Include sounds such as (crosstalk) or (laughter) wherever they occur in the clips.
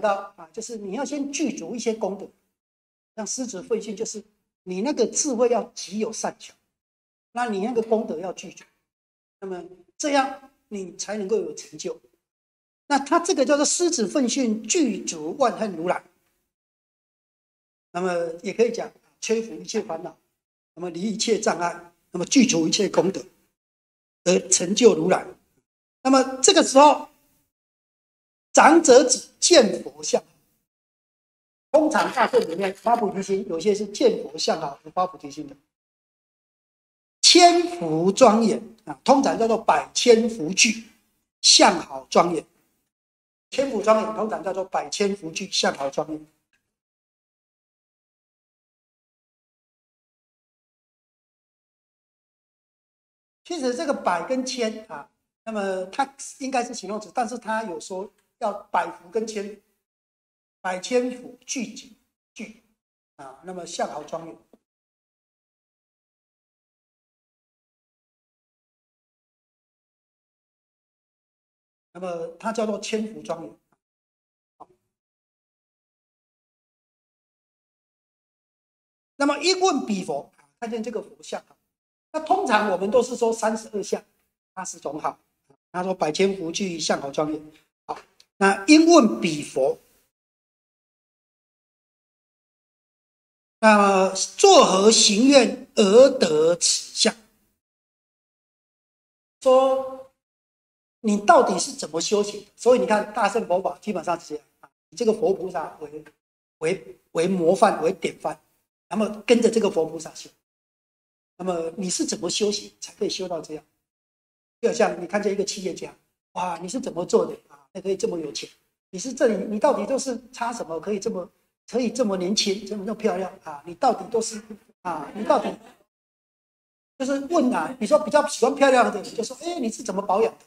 到啊，就是你要先具足一些功德，像狮子奋训，就是你那个智慧要极有善巧，那你那个功德要具足，那么这样你才能够有成就。那他这个叫做狮子奋训，具足万恨如来。那么也可以讲，摧伏一切烦恼，那么离一切障碍，那么具足一切功德，而成就如来。那么这个时候，长者子见佛像。通常大圣里面发菩提心，有些是见佛像好发菩提心的。千福庄严啊，通常叫做百千福聚，相好庄严。千福庄严通常叫做百千福聚，相好庄严。其实这个百跟千啊，那么它应该是形容词，但是它有说要百福跟千，百千福聚集聚啊，那么相好庄严。那么它叫做千福庄严。那么一问比佛，看见这个佛像啊。那通常我们都是说三十二相，八十种好。他说百千福聚，相好庄严。那因问彼佛，那么作何行愿而得此相？说你到底是怎么修行？所以你看大圣佛法基本上是这样啊，以这个佛菩萨为为为模范为典范，那么跟着这个佛菩萨修。那么你是怎么修行才可以修到这样？就像你看见一个企业家，哇，你是怎么做的啊？还可以这么有钱？你是这里，你到底都是差什么？可以这么可以这么年轻，这么漂亮啊？你到底都是啊？你到底就是问啊？你说比较喜欢漂亮的，你就说，哎，你是怎么保养的？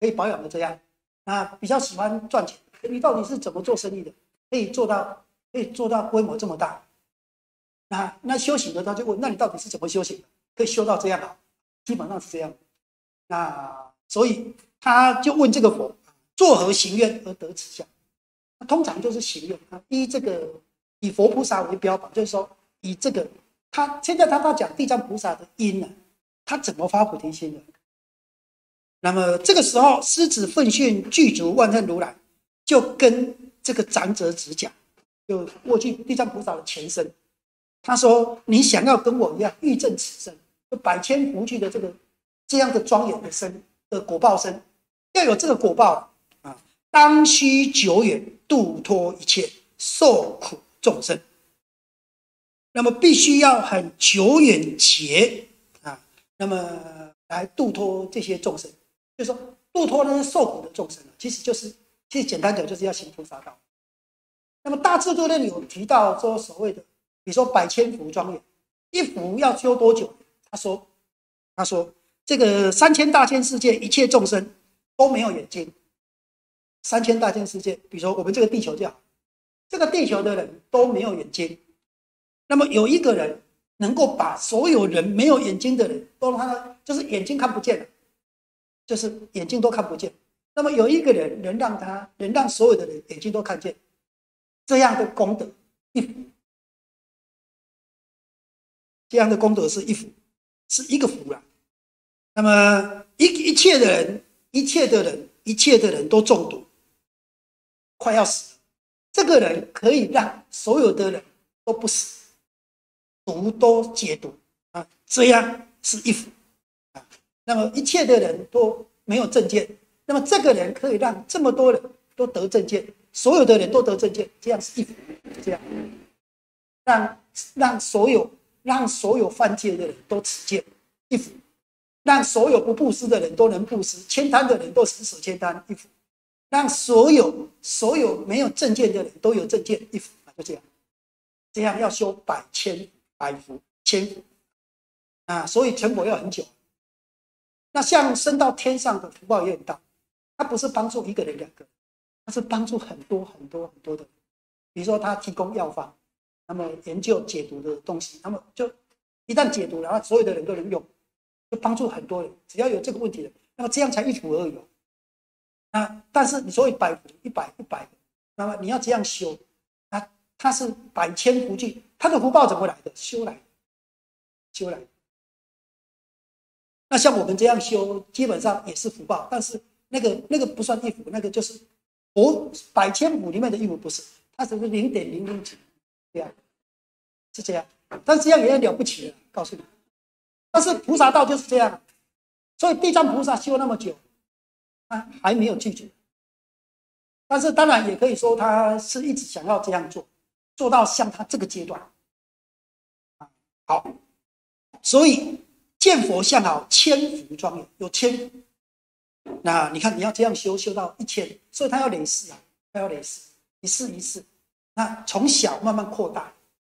可以保养的这样啊？比较喜欢赚钱，你到底是怎么做生意的？可以做到可以做到规模这么大？那那修行的他就问：那你到底是怎么修行的？可以修到这样啊？基本上是这样。那所以他就问这个佛：作何行愿而得此相？那通常就是行愿啊，依这个以佛菩萨为标榜，就是说以这个他现在他他讲地藏菩萨的因呢，他怎么发菩提心的？那么这个时候狮子奋训具足万恨如来，就跟这个长者子讲，就过去地藏菩萨的前身。他说：“你想要跟我一样欲证此身，就百千福聚的这个这样的庄严的身的果报身，要有这个果报，当需久远度脱一切受苦众生。那么必须要很久远劫啊，那么来度脱这些众生，就是说度脱那些受苦的众生其实就是其实简单讲就是要行菩萨道。那么大智度论有提到说所谓的。”比如说百千福庄严，一福要修多久？他说：“他说这个三千大千世界一切众生都没有眼睛。三千大千世界，比如说我们这个地球好，这个地球的人都没有眼睛。那么有一个人能够把所有人没有眼睛的人都他就是眼睛看不见了，就是眼睛都看不见。那么有一个人能让他能让所有的人眼睛都看见，这样的功德一福。”这样的功德是一福，是一个福了。那么一一切的人，一切的人，一切的人都中毒，快要死。了。这个人可以让所有的人都不死，毒都解毒。啊，这样是一福啊。那么一切的人都没有证件，那么这个人可以让这么多人都得证件，所有的人都得证件，这样是一福，这样。让让所有。让所有犯戒的人都持戒一福，让所有不布施的人都能布施，千贪的人都死死千贪一福，让所有所有没有证件的人都有证件一福，就这样，这样要修百千百福千福啊，所以成果要很久。那像升到天上的福报也很大，他不是帮助一个人两个，他是帮助很多很多很多的，比如说他提供药方。那么研究解毒的东西，那么就一旦解毒，然后所有的人都能用，就帮助很多人。只要有这个问题的，那么这样才一福而有。那但是你所以百福一百一百，那么你要这样修，啊他是百千福聚，他的福报怎么来的？修来，修来。那像我们这样修，基本上也是福报，但是那个那个不算一福，那个就是佛百千福里面的一福，不是，它只是零点零零几，这样是这样，但这样也了不起了，告诉你。但是菩萨道就是这样，所以地藏菩萨修那么久，他还没有拒绝。但是当然也可以说，他是一直想要这样做，做到像他这个阶段。啊，好，所以见佛像好，千福庄严，有千。那你看，你要这样修，修到一千，所以他要累世啊，他要累世，一世一世。那从小慢慢扩大，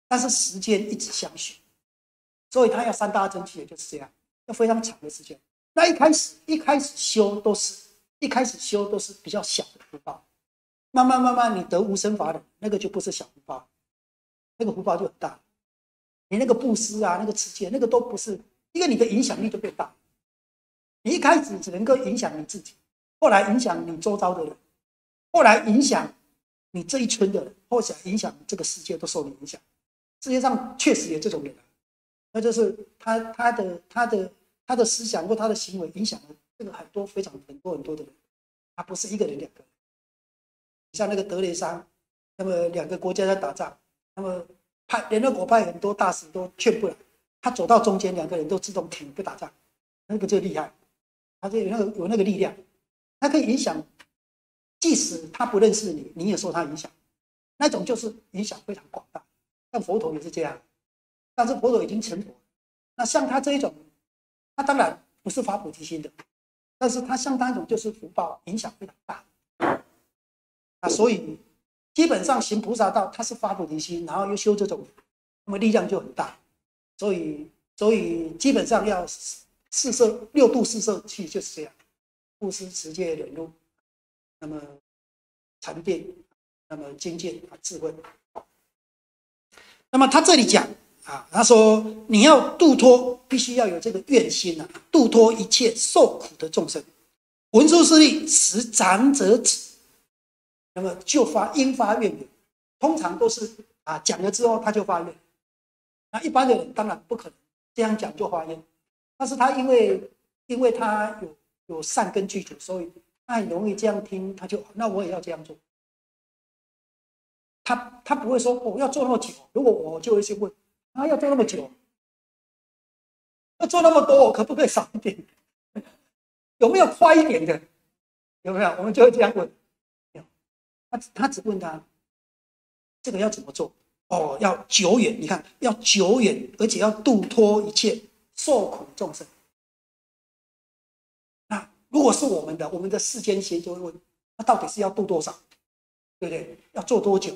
但是时间一直相续。所以他要三大真气，也就是这样，要非常长的时间。那一开始一开始修都是一开始修都是比较小的福报，慢慢慢慢你得无生法的那个就不是小福报，那个福报就很大。你那个布施啊，那个持戒，那个都不是，因为你的影响力就变大。你一开始只能够影响你自己，后来影响你周遭的人，后来影响你这一村的人，或者影响这个世界都受你影响。世界上确实有这种人。那就是他他的他的他的思想或他的行为影响了这个很多非常很多很多的人，他不是一个人两个。像那个德雷莎，那么两个国家在打仗，那么派联合国派很多大使都劝不了，他走到中间，两个人都自动停不打仗，那个就厉害，他就有那个有那个力量，他可以影响，即使他不认识你，你也受他影响，那种就是影响非常广大。像佛陀也是这样。但是佛陀已经成佛，那像他这一种，他当然不是发菩提心的，但是他像他一种就是福报影响非常大，啊，所以基本上行菩萨道，他是发菩提心，然后又修这种，那么力量就很大，所以所以基本上要四摄六度四摄气就是这样，布施、持戒、忍辱，那么禅定，那么精进啊智慧，那么他这里讲。啊，他说你要度脱，必须要有这个愿心呐，度脱一切受苦的众生。文殊师利使长者子，那么就发应发愿，通常都是啊讲了之后他就发愿。那一般的人当然不可能这样讲就发愿，但是他因为因为他有有善根具足，所以他很容易这样听，他就那我也要这样做。他他不会说我要做那么久，如果我就会去问。啊，要做那么久，要做那么多，可不可以少一点？有没有快一点的？有没有？我们就会这样问。他他只问他，这个要怎么做？哦，要久远。你看，要久远，而且要度脱一切受苦众生。那如果是我们的，我们的世间心就会问：那到底是要度多少？对不对？要做多久？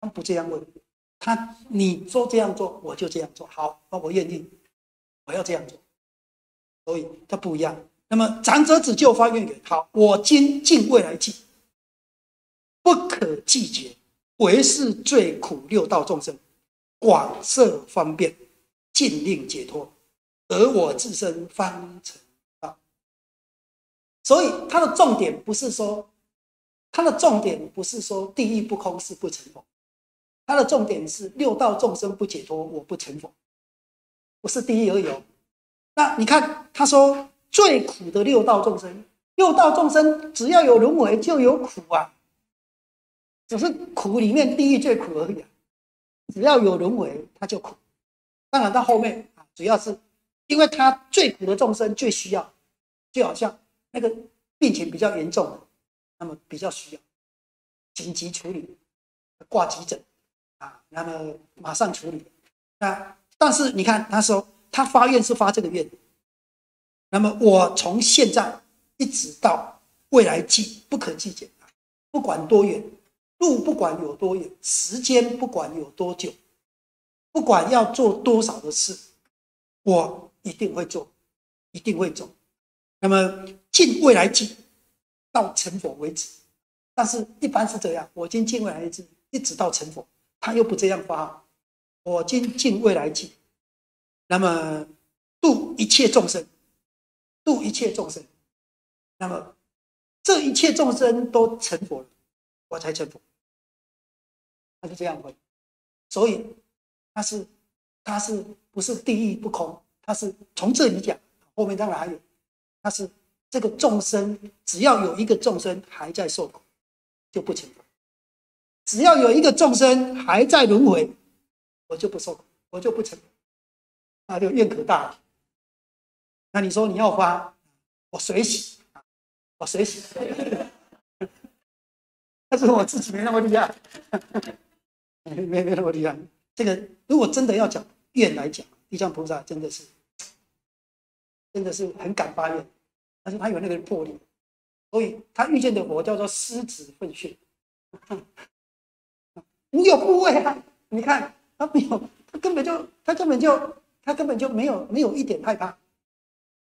他不这样问。他你说这样做，我就这样做。好，那我愿意，我要这样做。所以他不一样。那么长者子就发愿给：好，我今尽未来际，不可拒绝，唯是最苦六道众生，广设方便，尽令解脱，而我自身方成道。所以他的重点不是说，他的重点不是说地狱不空是不成佛。他的重点是六道众生不解脱，我不成佛，我是第一而已。那你看，他说最苦的六道众生，六道众生只要有轮回就有苦啊，只是苦里面地狱最苦而已。只要有轮回，他就苦。当然到后面啊，主要是因为他最苦的众生最需要，就好像那个病情比较严重的，那么比较需要紧急处理，挂急诊。啊，那么马上处理。那但是你看，他说他发愿是发这个愿。那么我从现在一直到未来计不可计减啊，不管多远，路不管有多远，时间不管有多久，不管要做多少的事，我一定会做，一定会做。那么尽未来计到成佛为止。但是一般是这样，我今尽未来计一直到成佛。他又不这样发，我今尽未来际，那么度一切众生，度一切众生，那么这一切众生都成佛了，我才成佛。他是这样分，所以他是他是不是地狱不空？他是从这里讲，后面当然还有，他是这个众生，只要有一个众生还在受苦，就不成佛；只要有一个众生还在轮回，我就不受苦，我就不成佛。那就愿可大了。那你说你要发，我随喜我随喜。(laughs) 但是我自己没那么厉害，(laughs) 没没没那么厉害。这个如果真的要讲愿来讲，地藏菩萨真的是。真的是很敢发愿，但是他有那个魄力，所以他遇见的佛叫做狮子奋训，你有不畏啊！你看他没有，他根本就他根本就他根本就没有没有一点害怕。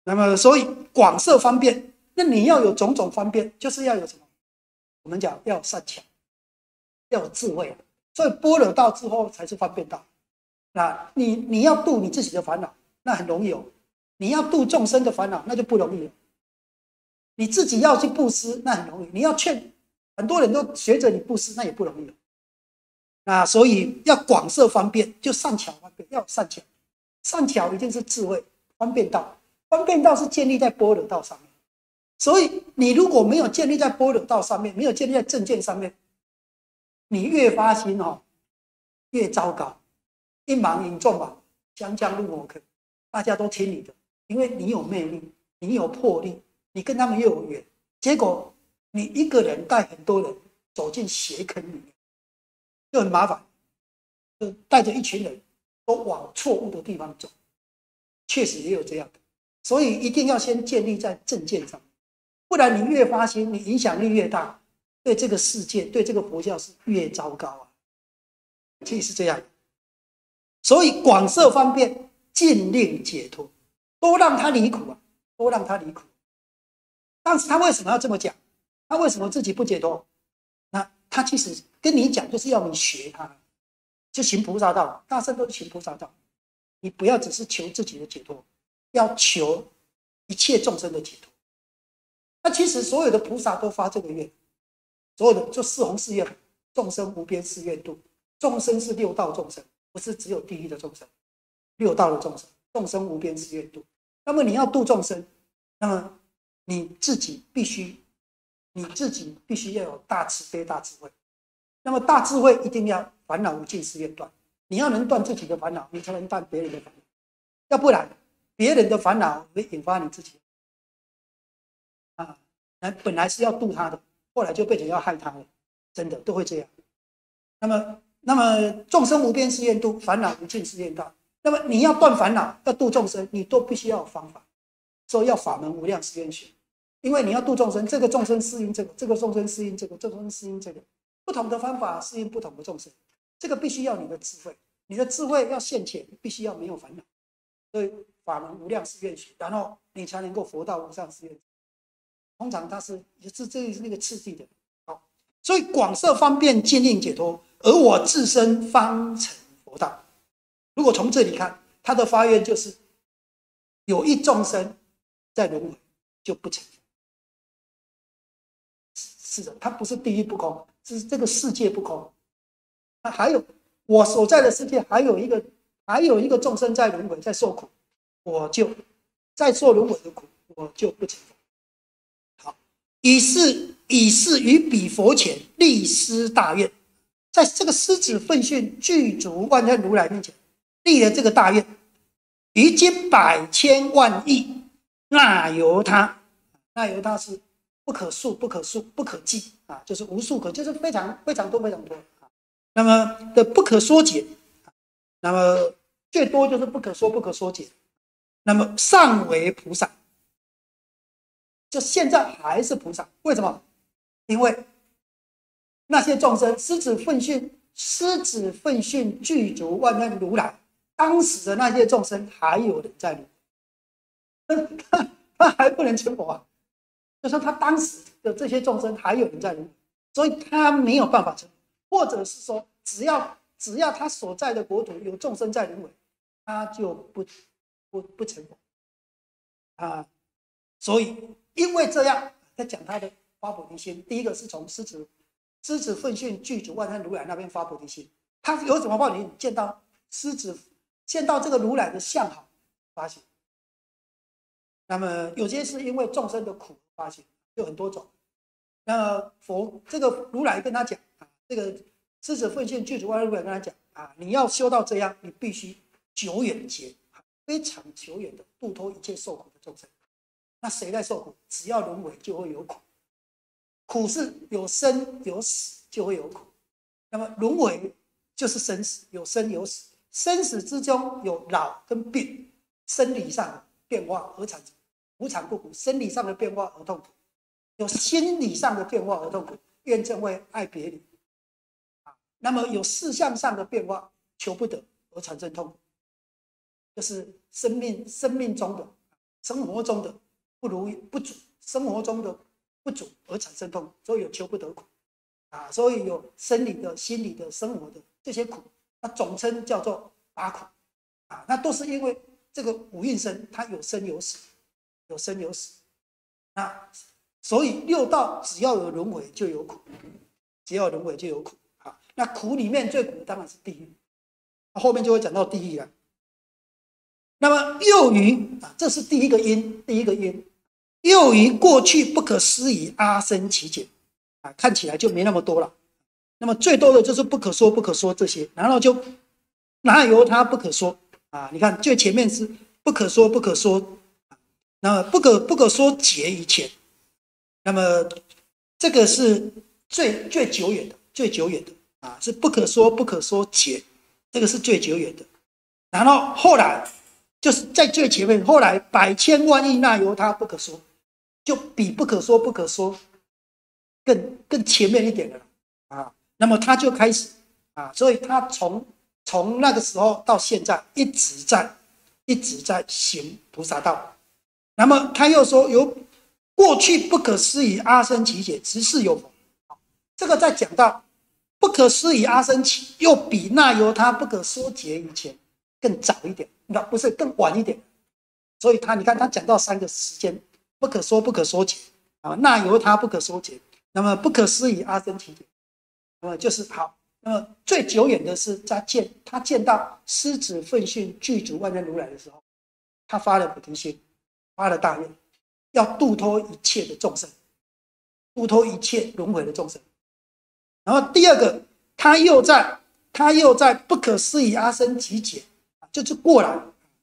那么，所以广设方便，那你要有种种方便，就是要有什么？我们讲要善巧，要有智慧。所以般若道之后才是方便道。那你你要度你自己的烦恼，那很容易哦。你要度众生的烦恼，那就不容易了。你自己要去布施，那很容易；你要劝很多人都学着你布施，那也不容易了。那所以要广设方便，就善巧方便，要善巧。善巧一定是智慧，方便道，方便道是建立在般若道上面。所以你如果没有建立在般若道上面，没有建立在正见上面，你越发心哦，越糟糕。一盲引众嘛，将将入我坑，大家都听你的。因为你有魅力，你有魄力，你跟他们又有缘，结果你一个人带很多人走进邪坑里面，就很麻烦，就带着一群人都往错误的地方走，确实也有这样的，所以一定要先建立在正见上，不然你越发心，你影响力越大，对这个世界，对这个佛教是越糟糕啊，其实是这样，所以广设方便，尽令解脱。都让他离苦啊！都让他离苦。但是他为什么要这么讲？他为什么自己不解脱？他其实跟你讲，就是要你学他，就行菩萨道。大圣都行菩萨道，你不要只是求自己的解脱，要求一切众生的解脱。那其实所有的菩萨都发这个愿，所有的就四弘誓愿，众生无边誓愿度。众生是六道众生，不是只有地狱的众生，六道的众生，众生无边誓愿度。那么你要度众生，那么你自己必须，你自己必须要有大慈悲、大智慧。那么大智慧一定要烦恼无尽誓愿断，你要能断自己的烦恼，你才能断别人的烦恼。要不然，别人的烦恼会引发你自己。啊，那本来是要度他的，后来就变成要害他了，真的都会这样。那么，那么众生无边誓愿度，烦恼无尽誓愿断。那么你要断烦恼，要度众生，你都必须要有方法。说要法门无量誓愿学，因为你要度众生，这个众生适应这个，这个众生适应这个，众生适应这个，不同的方法适应不同的众生，这个必须要你的智慧，你的智慧要现前，必须要没有烦恼。所以法门无量誓愿学，然后你才能够佛道无上誓愿。通常它是也是这是那个次第的。好，所以广设方便，坚定解脱，而我自身方成佛道。如果从这里看，他的发愿就是有一众生在轮回就不成。是的，他不是地狱不空，是这个世界不空。那还有我所在的世界，还有一个还有一个众生在轮回在受苦，我就在受轮回的苦，我就不成佛。好，以是以是于彼佛前立施大愿，在这个狮子奋训具足万任如来面前。立了这个大愿，于今百千万亿，那由他，那由他是不可数、不可数、不可计啊，就是无数可，就是非常非常多、非常多啊。那么的不可缩解，那么最多就是不可说、不可缩解。那么上为菩萨，就现在还是菩萨，为什么？因为那些众生，狮子奋训，狮子奋训具足万能如来。当时的那些众生还有人在轮，他 (laughs) 他还不能成佛啊！就说他当时的这些众生还有人在轮回，所以他没有办法成，或者是说，只要只要他所在的国土有众生在轮回，他就不不不成佛啊！所以因为这样，他讲他的发菩提心，第一个是从狮子狮子奋训具足万身如来那边发菩提心，他有什么报你见到狮子，见到这个如来的相好发心。那么有些是因为众生的苦发现，有很多种。那佛这个如来跟他讲啊，这个狮子奉献具足万身如来跟他讲啊，你要修到这样，你必须久远劫，非常久远的度脱一切受苦的众生。那谁在受苦？只要轮回就会有苦。苦是有生有死就会有苦，那么轮回就是生死，有生有死，生死之中有老跟病，生理上的变化而产生无常不苦，生理上的变化而痛苦，有心理上的变化而痛苦，怨憎会爱别离，啊，那么有事项上的变化求不得而产生痛苦，就是生命生命中的生活中的不如不足，生活中的。不足而产生痛苦，所以有求不得苦，啊，所以有生理的、心理的、生活的这些苦，那总称叫做八苦，啊，那都是因为这个五蕴生，它有生有死，有生有死，那所以六道只要有轮回就有苦，只要轮回就有苦，啊，那苦里面最苦的当然是地狱，后面就会讲到地狱了。那么幼鱼啊，这是第一个因，第一个因。又于过去不可思议阿僧祇劫，啊，看起来就没那么多了。那么最多的就是不可说不可说这些，然后就哪由他不可说啊？你看最前面是不可说不可说，那不可不可说劫以前，那么这个是最最久远的最久远的啊，是不可说不可说劫，这个是最久远的。然后后来就是在最前面，后来百千万亿那由他不可说。就比不可说不可说更更前面一点的了啊，那么他就开始啊，所以他从从那个时候到现在一直在一直在行菩萨道，那么他又说有过去不可思议阿僧祇劫直是有佛，这个在讲到不可思议阿僧祇又比那由他不可说劫以前更早一点，那不是更晚一点，所以他你看他讲到三个时间。不可说不可说解啊，那由他不可说解。那么不可思议阿僧祇劫，那么就是好。那么最久远的是在见他见到狮子奋训具足万能如来的时候，他发了菩提心，发了大愿，要度脱一切的众生，度脱一切轮回的众生。然后第二个，他又在他又在不可思议阿僧祇劫，就是过来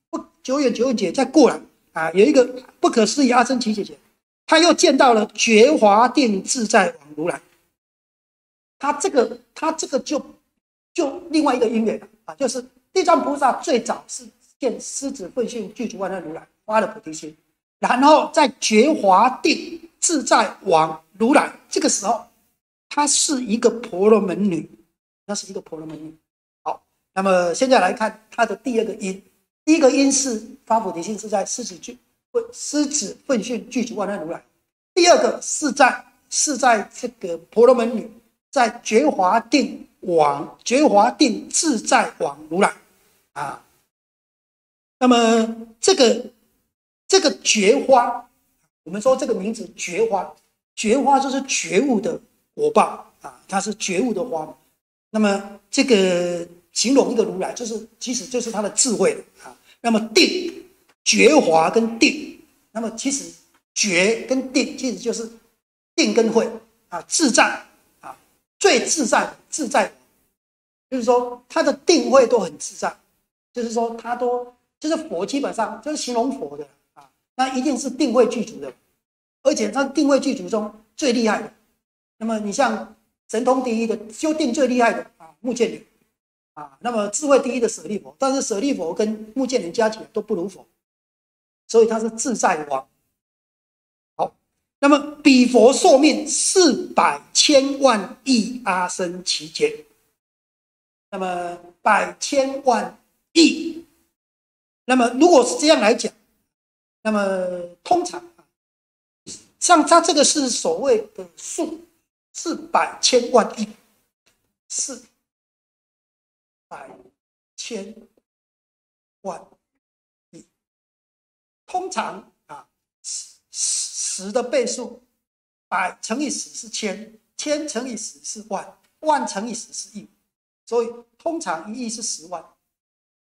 不久远久远劫再过来。啊，有一个不可思议阿僧祇姐姐，他又见到了觉华定自在王如来。他这个，他这个就就另外一个因缘啊，就是地藏菩萨最早是见狮子奋训具足万能如来，发了菩提心，然后在觉华定自在王如来这个时候，她是一个婆罗门女，她是一个婆罗门女。好，那么现在来看她的第二个因。第一个因是发菩提心是在狮子具奋狮子奋训具足万能如来，第二个是在是在这个婆罗门女在觉华定王觉华定自在王如来啊。那么这个这个觉花，我们说这个名字觉花，觉花就是觉悟的果报啊，它是觉悟的花。那么这个。形容一个如来，就是其实就是他的智慧啊。那么定、觉华跟定，那么其实觉跟定其实就是定跟慧啊，自在啊，最自在自在，就是说他的定慧都很自在，就是说他都就是佛基本上就是形容佛的，那一定是定位具足的，而且他定位具足中最厉害的。那么你像神通第一的修定最厉害的啊，目犍连。啊，那么智慧第一的舍利佛，但是舍利佛跟目犍连加起来都不如佛，所以他是自在王。好，那么比佛寿命四百千万亿阿僧祇劫，那么百千万亿，那么如果是这样来讲，那么通常啊，像他这个是所谓的数四百千万亿，是。百千万亿，通常啊，十十的倍数，百乘以十是千，千乘以十是万，万乘以十是亿，所以通常一亿是十万。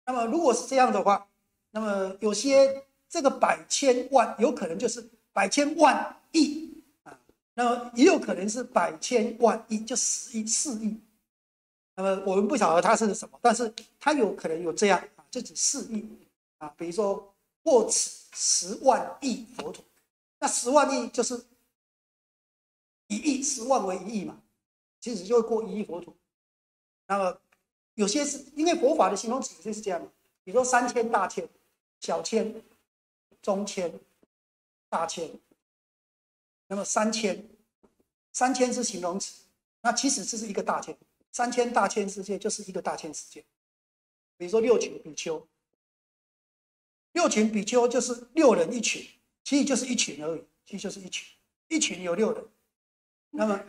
那么如果是这样的话，那么有些这个百千万有可能就是百千万亿啊，那么也有可能是百千万亿，就十亿、四亿。那么我们不晓得它是什么，但是它有可能有这样啊，就指四亿啊。比如说过此十万亿佛土，那十万亿就是一亿，十万为一亿嘛，其实就会过一亿佛土。那么有些是因为佛法的形容词就是这样，比如说三千大千、小千、中千、大千，那么三千，三千是形容词，那其实这是一个大千。三千大千世界就是一个大千世界，比如说六群比丘，六群比丘就是六人一群，其实就是一群而已，其实就是一群，一群有六人，那么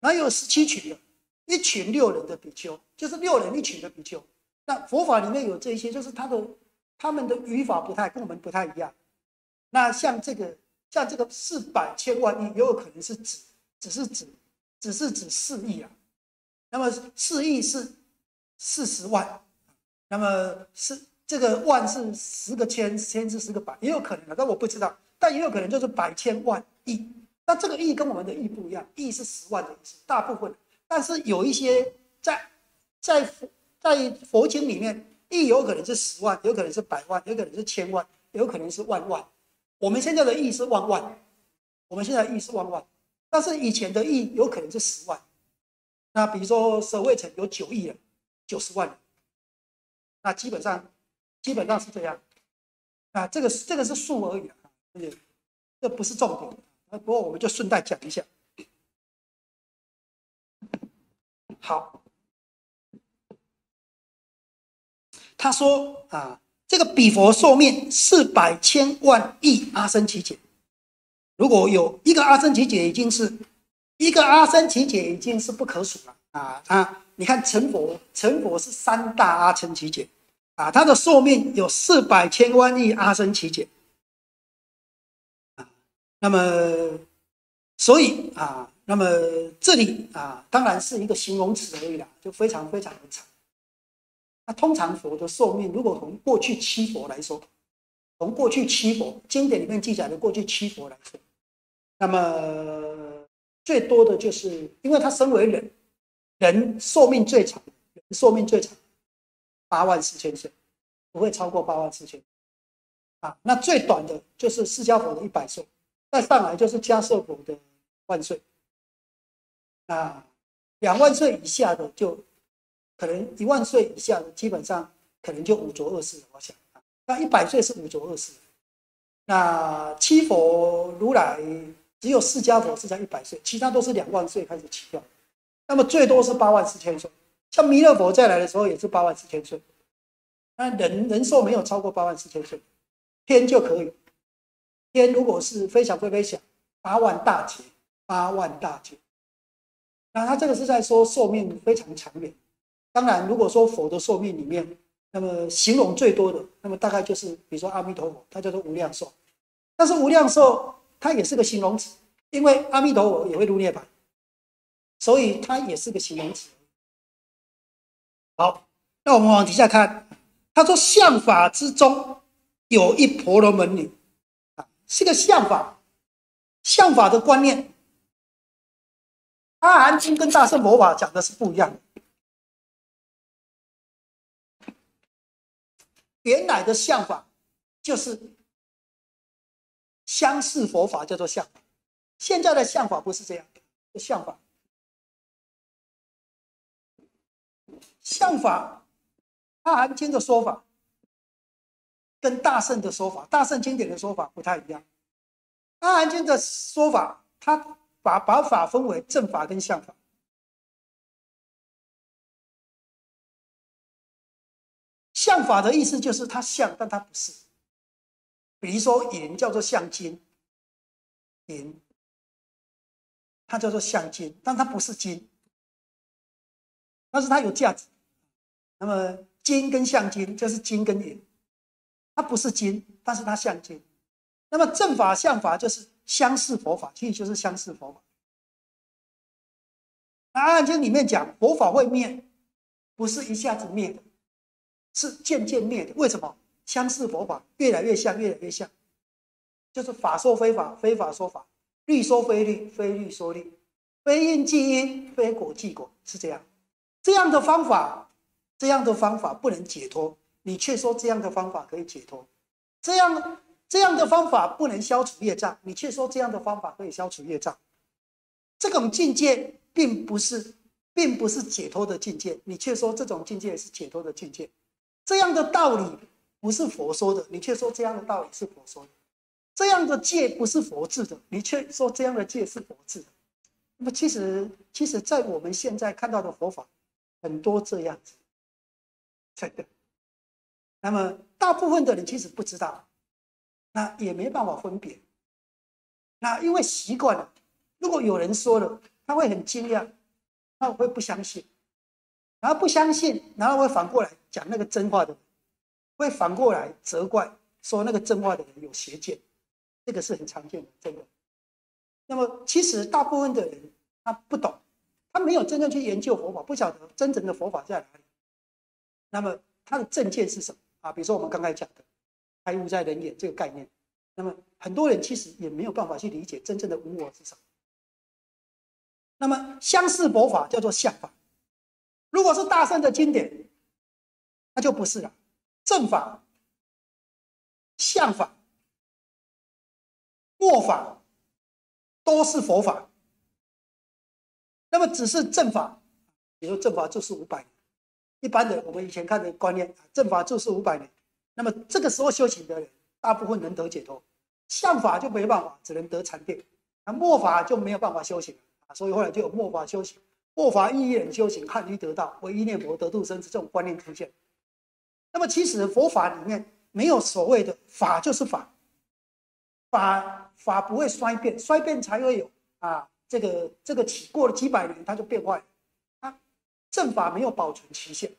哪有十七群的？一群六人的比丘就是六人一群的比丘。那佛法里面有这一些，就是他的他们的语法不太跟我们不太一样。那像这个像这个四百千万亿，也有可能是指只是指只是指四亿啊。那么四亿是四十万，那么是这个万是十个千，千是十个百，也有可能的，但我不知道，但也有可能就是百千万亿。那这个亿跟我们的亿不一样，亿是十万的意思，大部分。但是有一些在在佛在佛经里面，亿有可能是十万，有可能是百万，有可能是千万，有可能是万万。我们现在的亿是万万，我们现在亿是万万，但是以前的亿有可能是十万。那比如说，首卫城有九亿人，九十万人，那基本上基本上是这样。啊，这个这个是数而已啊，这这不是重点。那，不过我们就顺带讲一下。好，他说啊，这个比佛寿命四百千万亿阿僧祇劫，如果有一个阿僧祇劫，已经是。一个阿僧祇劫已经是不可数了啊！啊，你看成佛，成佛是三大阿僧祇劫啊，他的寿命有四百千万亿阿僧祇劫啊。那么，所以啊，那么这里啊，当然是一个形容词而已啦，就非常非常的长。那通常佛的寿命，如果从过去七佛来说，从过去七佛经典里面记载的过去七佛来说，那么。最多的就是，因为他身为人，人寿命最长，寿命最长，八万四千岁，不会超过八万四千。啊，那最短的就是释迦佛的一百岁，再上来就是迦摄佛的万岁。啊，两万岁以下的就可能一万岁以下的，基本上可能就五浊恶世。我想，那一百岁是五浊恶世。那七佛如来。只有释迦佛是在一百岁，其他都是两万岁开始起跳，那么最多是八万四千岁。像弥勒佛再来的时候也是八万四千岁，那人人寿没有超过八万四千岁，天就可以。天如果是非常非常小，八万大劫，八万大劫。那他这个是在说寿命非常长远。当然，如果说佛的寿命里面，那么形容最多的，那么大概就是比如说阿弥陀佛，他叫做无量寿。但是无量寿。它也是个形容词，因为阿弥陀佛也会入涅槃，所以它也是个形容词。好，那我们往底下看，他说相法之中有一婆罗门女，啊，是个相法，相法的观念，阿含经跟大圣佛法讲的是不一样的。原来的相法就是。相似佛法叫做相法，现在的相法不是这样的，相法，相法，阿含经的说法跟大圣的说法、大圣经典的说法不太一样。阿含经的说法，他把把法分为正法跟相法。相法的意思就是它像，但它不是。比如说银叫做相金，银，它叫做相金，但它不是金，但是它有价值。那么金跟相金就是金跟银，它不是金，但是它像金。那么正法相法就是相似佛法，其实就是相似佛法。那《阿含经》里面讲佛法会灭，不是一下子灭的，是渐渐灭的。为什么？相似佛法越来越像，越来越像，就是法说非法，非法说法；律说非律，非律说律；非因即因，非果即果，是这样。这样的方法，这样的方法不能解脱，你却说这样的方法可以解脱；这样这样的方法不能消除业障，你却说这样的方法可以消除业障。这种境界并不是，并不是解脱的境界，你却说这种境界是解脱的境界。这样的道理不是佛说的，你却说这样的道理是佛说的。这样的戒不是佛制的，你却说这样的戒是佛制的。那么其实，其实，在我们现在看到的佛法。很多这样子，真的。那么大部分的人其实不知道，那也没办法分别。那因为习惯了，如果有人说了，他会很惊讶，那我会不相信，然后不相信，然后会反过来讲那个真话的人，会反过来责怪说那个真话的人有邪见，这个是很常见的，真的。那么其实大部分的人他不懂。他没有真正去研究佛法，不晓得真正的佛法在哪里。那么他的正见是什么啊？比如说我们刚才讲的“开悟在人眼”这个概念，那么很多人其实也没有办法去理解真正的无我是什么。那么相似佛法叫做相法，如果是大圣的经典，那就不是了。正法、相法、末法都是佛法。那么只是正法，比如正法就是五百年。一般的我们以前看的观念，正法就是五百年。那么这个时候修行的人，大部分能得解脱；相法就没办法，只能得禅定；那末法就没有办法修行啊。所以后来就有末法修行，末法一人修行，汉于得道，唯一念佛得度生死这种观念出现。那么其实佛法里面没有所谓的法就是法，法法不会衰变，衰变才会有啊。这个这个起过了几百年，它就变坏。啊，正法没有保存期限，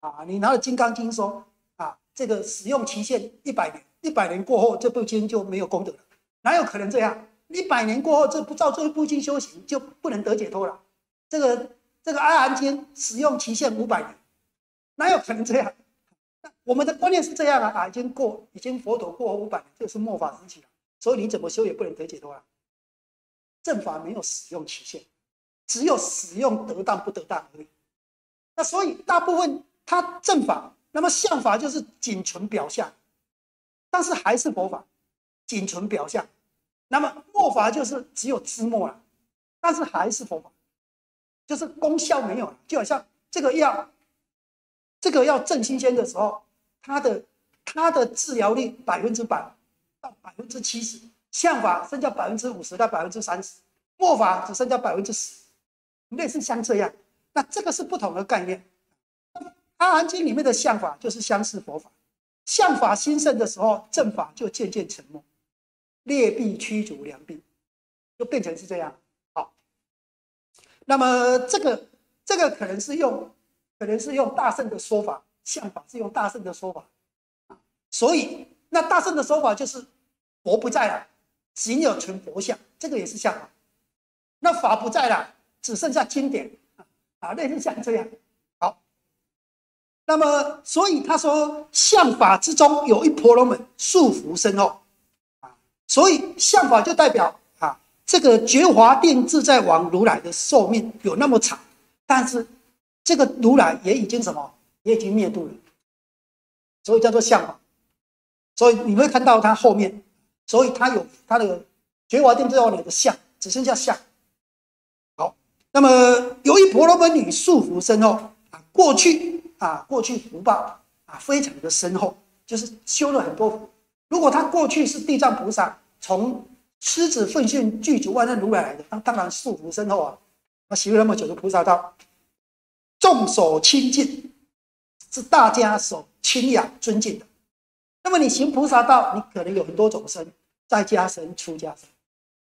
啊，你拿了《金刚经》说，啊，这个使用期限一百年，一百年过后这部经就没有功德了，哪有可能这样？一百年过后，这不照这部经修行就不能得解脱了？这个这个《阿含经》使用期限五百年，哪有可能这样？我们的观念是这样啊，啊，已经过，已经佛陀过五百年，这是末法时期了，所以你怎么修也不能得解脱了。正法没有使用期限，只有使用得当不得当而已。那所以大部分他正法，那么相法就是仅存表象，但是还是佛法，仅存表象。那么末法就是只有知末了，但是还是佛法，就是功效没有了。就好像这个药，这个要正新鲜的时候，它的它的治疗率百分之百到百分之七十。相法剩下百分之五十到百分之三十，末法只剩下百分之十，类似像这样。那这个是不同的概念。阿含经里面的相法就是相似佛法，相法兴盛的时候，正法就渐渐沉默，劣币驱逐良币，就变成是这样。好，那么这个这个可能是用可能是用大圣的说法，相法是用大圣的说法所以那大圣的说法就是佛不在了。仅有存佛像，这个也是相法。那法不在了，只剩下经典啊，类似像这样。好，那么所以他说，相法之中有一婆罗门束缚身后啊，所以相法就代表啊，这个觉华定自在王如来的寿命有那么长，但是这个如来也已经什么，也已经灭度了，所以叫做相法。所以你会看到他后面。所以他有他的觉华定之后，你的相只剩下相。好，那么由于婆罗门女束缚深厚啊，过去啊，过去福报啊非常的深厚，就是修了很多福。如果他过去是地藏菩萨，从狮子奋训具足万能如来来的，当当然束缚深厚啊。那修了那么久的菩萨道，众所亲近，是大家所亲仰尊敬的。那么你行菩萨道，你可能有很多种身，在家身、出家身，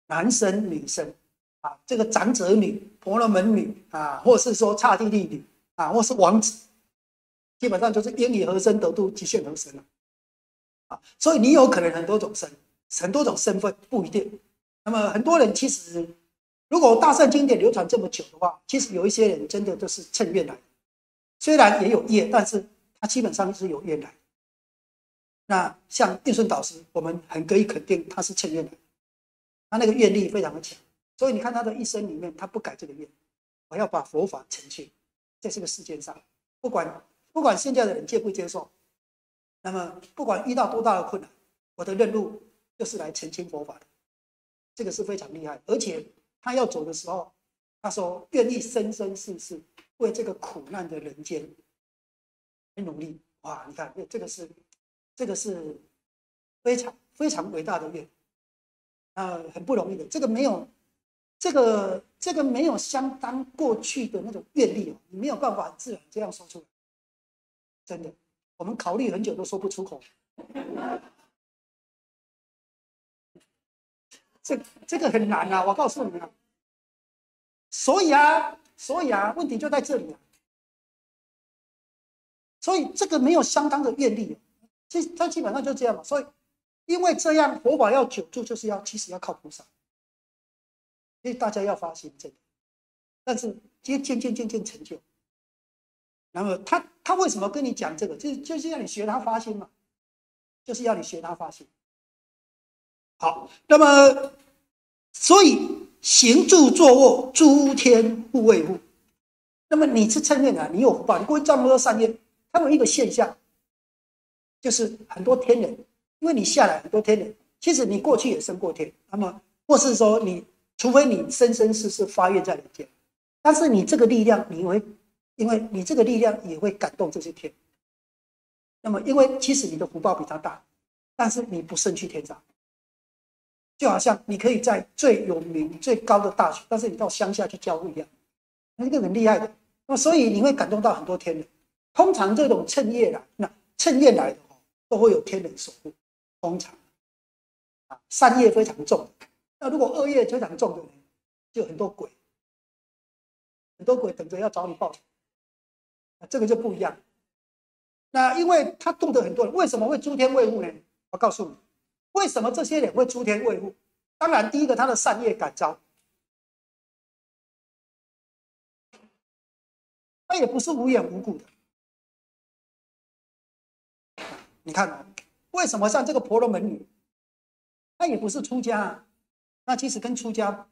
男生、女生，啊，这个长者女、婆罗门女啊，或是说刹帝利女啊，或是王子，基本上就是因以合身得度，即现合身了，啊，所以你有可能很多种身，很多种身份不一定。那么很多人其实如果大圣经典流传这么久的话，其实有一些人真的都是趁愿来，虽然也有业，但是他基本上是有愿来。那像定顺导师，我们很可以肯定他是趁愿来，他那个愿力非常的强，所以你看他的一生里面，他不改这个愿，我要把佛法呈现在这个世界上，不管不管现在的人接不接受，那么不管遇到多大的困难，我的任务就是来澄清佛法的，这个是非常厉害，而且他要走的时候，他说愿意生生世世为这个苦难的人间很努力，哇，你看这个是。这个是非常非常伟大的愿，呃，很不容易的。这个没有，这个这个没有相当过去的那种愿力哦，你没有办法自然这样说出来。真的，我们考虑很久都说不出口。这这个很难啊，我告诉你啊。所以啊，所以啊，问题就在这里啊。所以这个没有相当的愿力。基它基本上就这样嘛，所以因为这样佛法要久住，就是要其实要靠菩萨，所以大家要发心这个，但是渐渐渐渐渐成就。然后他他为什么跟你讲这个？就是就是要你学他发心嘛，就是要你学他发心。好，那么所以行住坐卧诸天护卫护，那么你是称念啊，你有福报，你过去这么多善业，它有一个现象。就是很多天人，因为你下来很多天人，其实你过去也升过天，那么或是说你，除非你生生世世发愿在人间，但是你这个力量，你会，因为你这个力量也会感动这些天。那么，因为其实你的福报比他大，但是你不胜去天上，就好像你可以在最有名、最高的大学，但是你到乡下去教会一样，那一个很厉害的。那，所以你会感动到很多天人。通常这种趁业来，那趁业来的。都会有天人守护，通常啊，善业非常重。那如果恶业非常重的人，就很多鬼，很多鬼等着要找你报仇。这个就不一样。那因为他度的很多人，为什么会诸天卫护呢？我告诉你，为什么这些人会诸天卫护？当然，第一个他的善业感召，他也不是无缘无故的。你看，为什么像这个婆罗门女，她也不是出家啊，那其实跟出家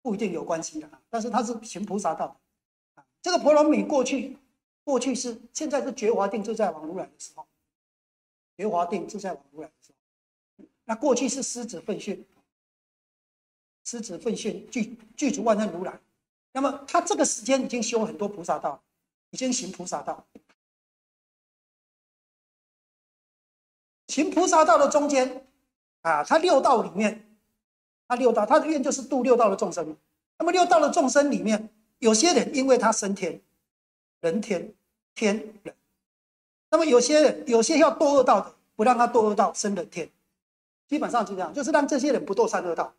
不一定有关系的啊，但是她是行菩萨道啊。这个婆罗门女过去，过去是现在是觉华定自在王如来的时候，觉华定自在王如来的时候，那过去是狮子奋训，狮子奋训具具足万能如来，那么他这个时间已经修很多菩萨道，已经行菩萨道。行菩萨道的中间，啊，他六道里面，他六道，他的愿就是度六道的众生。那么六道的众生里面，有些人因为他升天，人天天人；那么有些人有些要堕恶道的，不让他堕恶道，升人天。基本上就这样，就是让这些人不堕三恶道。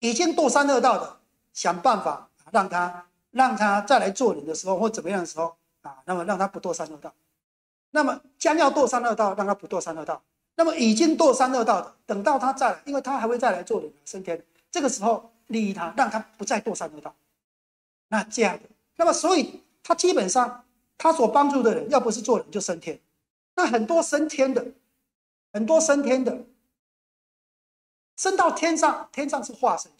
已经堕三恶道的，想办法让他让他再来做人的时候或怎么样的时候啊，那么让他不堕三恶道。那么将要堕三恶道，让他不堕三恶道。那么已经堕三恶道的，等到他再来，因为他还会再来做人升天，这个时候利益他，让他不再堕三恶道。那这样的，那么所以他基本上他所帮助的人，要不是做人就升天。那很多升天的，很多升天的，升到天上，天上是化身。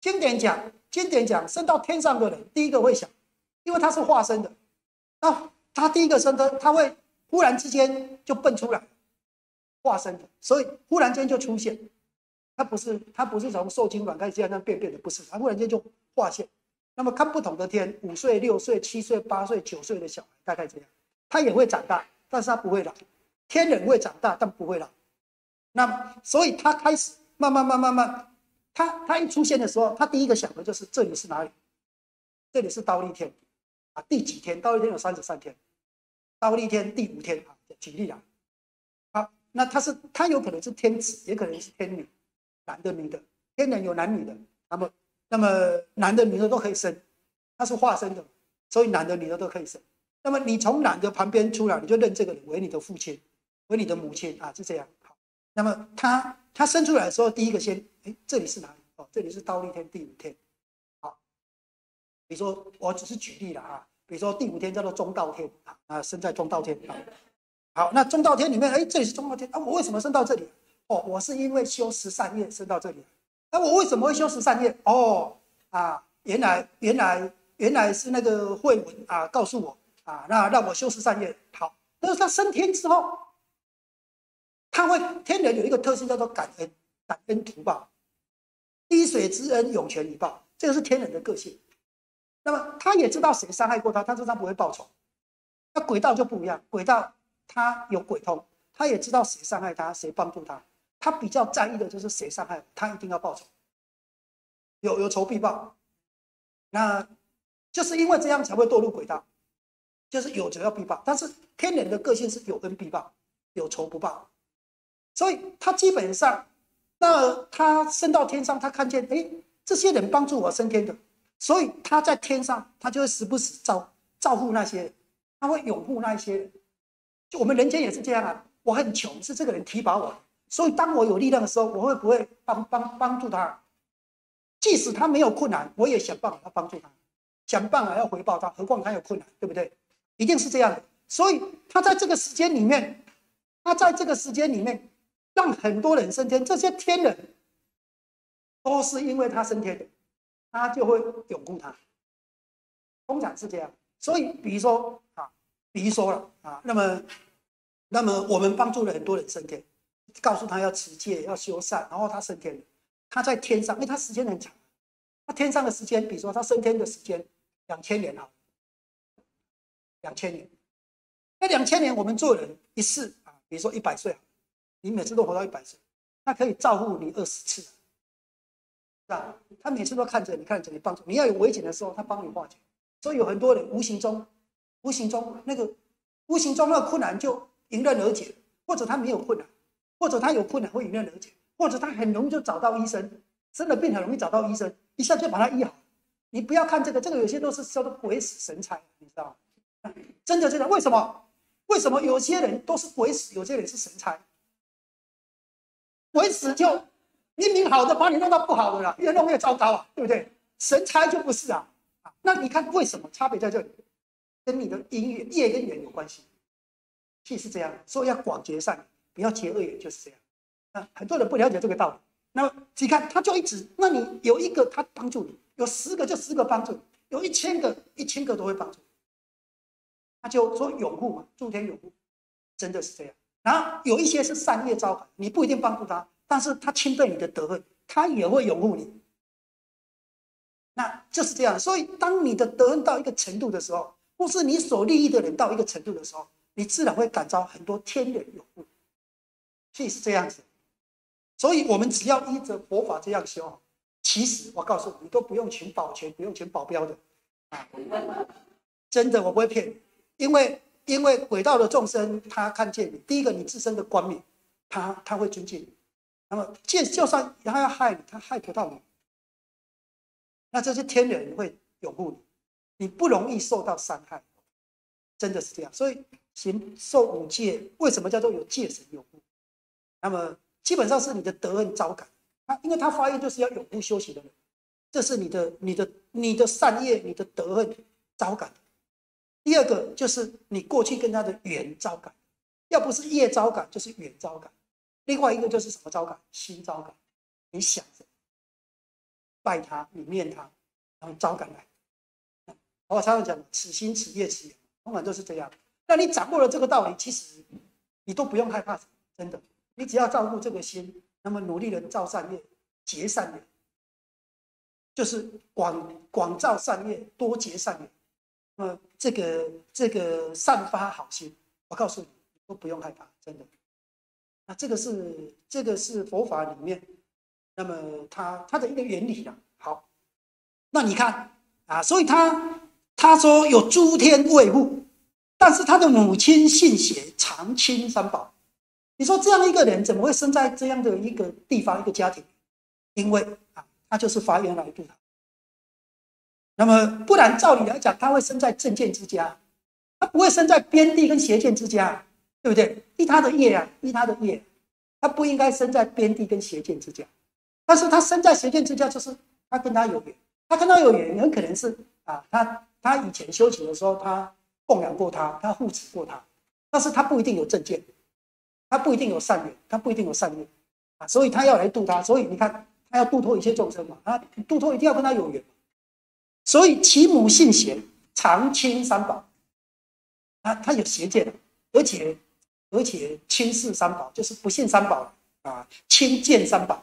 经典讲，经典讲，升到天上的人，第一个会想，因为他是化身的，那他第一个升的，他会。忽然之间就蹦出来，化身的，所以忽然间就出现，他不是他不是从受精卵开始这样变变的，不是，他忽然间就化现。那么看不同的天，五岁、六岁、七岁、八岁、九岁的小孩，大概这样，他也会长大，但是他不会老。天人会长大，但不会老。那所以他开始慢慢慢慢慢，他他一出现的时候，他第一个想的就是这里是哪里？这里是刀立天啊，第几天？刀立天有三十三天。刀立天第五天啊，举例啊，好，那他是他有可能是天子，也可能是天女，男的女的，天人有男女的，那么那么男的女的都可以生，他是化身的，所以男的女的都可以生。那么你从男的旁边出来，你就认这个人为你的父亲，为你的母亲啊，是这样。那么他他生出来的时候，第一个先，哎，这里是哪里？哦，这里是倒立天第五天。好，比如说我只是举例了啊，比如说第五天叫做中道天啊，啊，生在中道天啊。好，那中道天里面，哎，这里是中道天啊，我为什么升到这里？哦，我是因为修十善业升到这里。那我为什么会修十善业？哦，啊，原来原来原来是那个慧文啊告诉我啊，那让我修十善业。好，但是他升天之后，他会天人有一个特性叫做感恩，感恩图报，滴水之恩涌泉以报，这个是天人的个性。那么他也知道谁伤害过他，他说他不会报仇。那鬼道就不一样，鬼道他有鬼通，他也知道谁伤害他，谁帮助他。他比较在意的就是谁伤害他，一定要报仇，有有仇必报，那就是因为这样才会堕入鬼道，就是有仇要必报。但是天人的个性是有恩必报，有仇不报，所以他基本上，那他升到天上，他看见哎，这些人帮助我升天的，所以他在天上，他就会时不时照照顾那些，他会拥护那些。就我们人间也是这样啊，我很穷，是这个人提拔我。所以，当我有力量的时候，我会不会帮帮帮助他？即使他没有困难，我也想办法要帮助他，想办法要回报他。何况他有困难，对不对？一定是这样的。所以，他在这个时间里面，他在这个时间里面，让很多人升天。这些天人都是因为他升天的，他就会拥护他。通常是这样。所以，比如说啊，比如说了啊，那么，那么我们帮助了很多人升天。告诉他要持戒，要修善，然后他升天了。他在天上，因为他时间很长，他天上的时间，比如说他升天的时间两千年啊，两千年。那两千年，我们做人一世啊，比如说一百岁，你每次都活到一百岁，他可以照顾你二十次，是吧？他每次都看着你，看着你，帮助你要有危险的时候，他帮你化解。所以有很多人无形中、无形中那个无形中那个困难就迎刃而解，或者他没有困难。或者他有困难会迎刃而解，或者他很容易就找到医生，生了病很容易找到医生，一下就把他医好。你不要看这个，这个有些都是叫做鬼使神差，你知道吗？(laughs) 真的真的，为什么？为什么有些人都是鬼使，有些人是神差？鬼使就明明好的，把你弄到不好的了，越弄越糟糕啊，对不对？神差就不是啊，啊，那你看为什么差别在这里？跟你的因缘业跟缘有关系，其实是这样，所以要广结善缘。不要结恶缘，就是这样。啊，很多人不了解这个道理。那你看，他就一直，那你有一个他帮助你，有十个就十个帮助你，有一千个一千个都会帮助。他就说拥护嘛，诸天拥护，真的是这样。然后有一些是善业招感，你不一定帮助他，但是他钦佩你的德，他也会拥护你。那就是这样。所以，当你的德恩到一个程度的时候，或是你所利益的人到一个程度的时候，你自然会感召很多天人拥护。所以是这样子，所以我们只要依着佛法这样修，其实我告诉你，你都不用请保全，不用请保镖的，啊，真的我不会骗你，因为因为轨道的众生他看见你，第一个你自身的光明，他他会尊敬你，那么见就算他要害你，他害不到你，那这些天人会拥护你，你不容易受到伤害，真的是这样，所以行受五戒，为什么叫做有戒神拥护？那么基本上是你的德恩招感，他因为他发愿就是要永不休息的人，这是你的你的你的善业，你的德恩招感。第二个就是你过去跟他的缘招感，要不是业招感，就是缘招感。另外一个就是什么招感？心招感。你想着拜他，你念他，然后招感来。我常常讲，此心此业此缘，往往都是这样。那你掌握了这个道理，其实你都不用害怕，真的。你只要照顾这个心，那么努力的造善业、结善缘，就是广广造善业、多结善缘。那么这个这个散发好心，我告诉你，都不用害怕，真的。那这个是这个是佛法里面，那么它它的一个原理啊。好，那你看啊，所以他他说有诸天卫护，但是他的母亲信邪，常亲三宝。你说这样一个人怎么会生在这样的一个地方一个家庭？因为啊，他就是发愿来度他。那么不然，照理来讲，他会生在正见之家，他不会生在边地跟邪见之家，对不对？依他的业啊，依他的业，他不应该生在边地跟邪见之家，但是他生在邪见之家，就是他跟他有缘，他跟他有缘，很可能是啊，他他以前修行的时候，他供养过他，他护持过他，但是他不一定有正见，他不一定有善缘，他不一定有善念啊，所以他要来度他，所以你看他要度脱一切众生嘛，他度脱一定要跟他有缘，所以其母性邪，常亲三宝，他他有邪见，而且而且轻视三宝，就是不信三宝啊，轻贱三宝。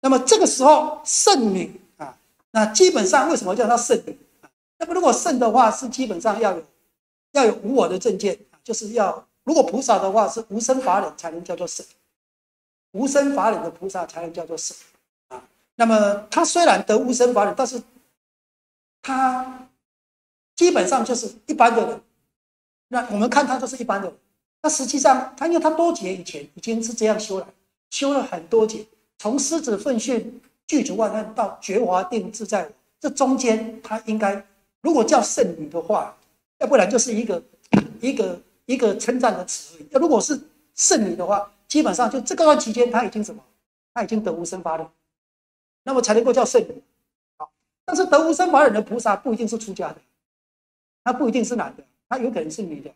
那么这个时候圣女啊，那基本上为什么叫她圣女？那么如果圣的话，是基本上要有要有无我的正见，就是要如果菩萨的话是无生法忍才能叫做圣，无生法忍的菩萨才能叫做圣啊。那么他虽然得无生法忍，但是他基本上就是一般的人。那我们看他就是一般的人，那实际上他因为他多劫以前已经是这样修了，修了很多劫。从狮子奋训、具足万难到觉华定自在，这中间他应该如果叫圣女的话，要不然就是一个一个一个称赞的词而已。如果是圣女的话，基本上就这个段期间他已经什么？他已经得无生法了，那么才能够叫圣女。但是得无生法忍的菩萨不一定是出家的，他不一定是男的，他有可能是女的。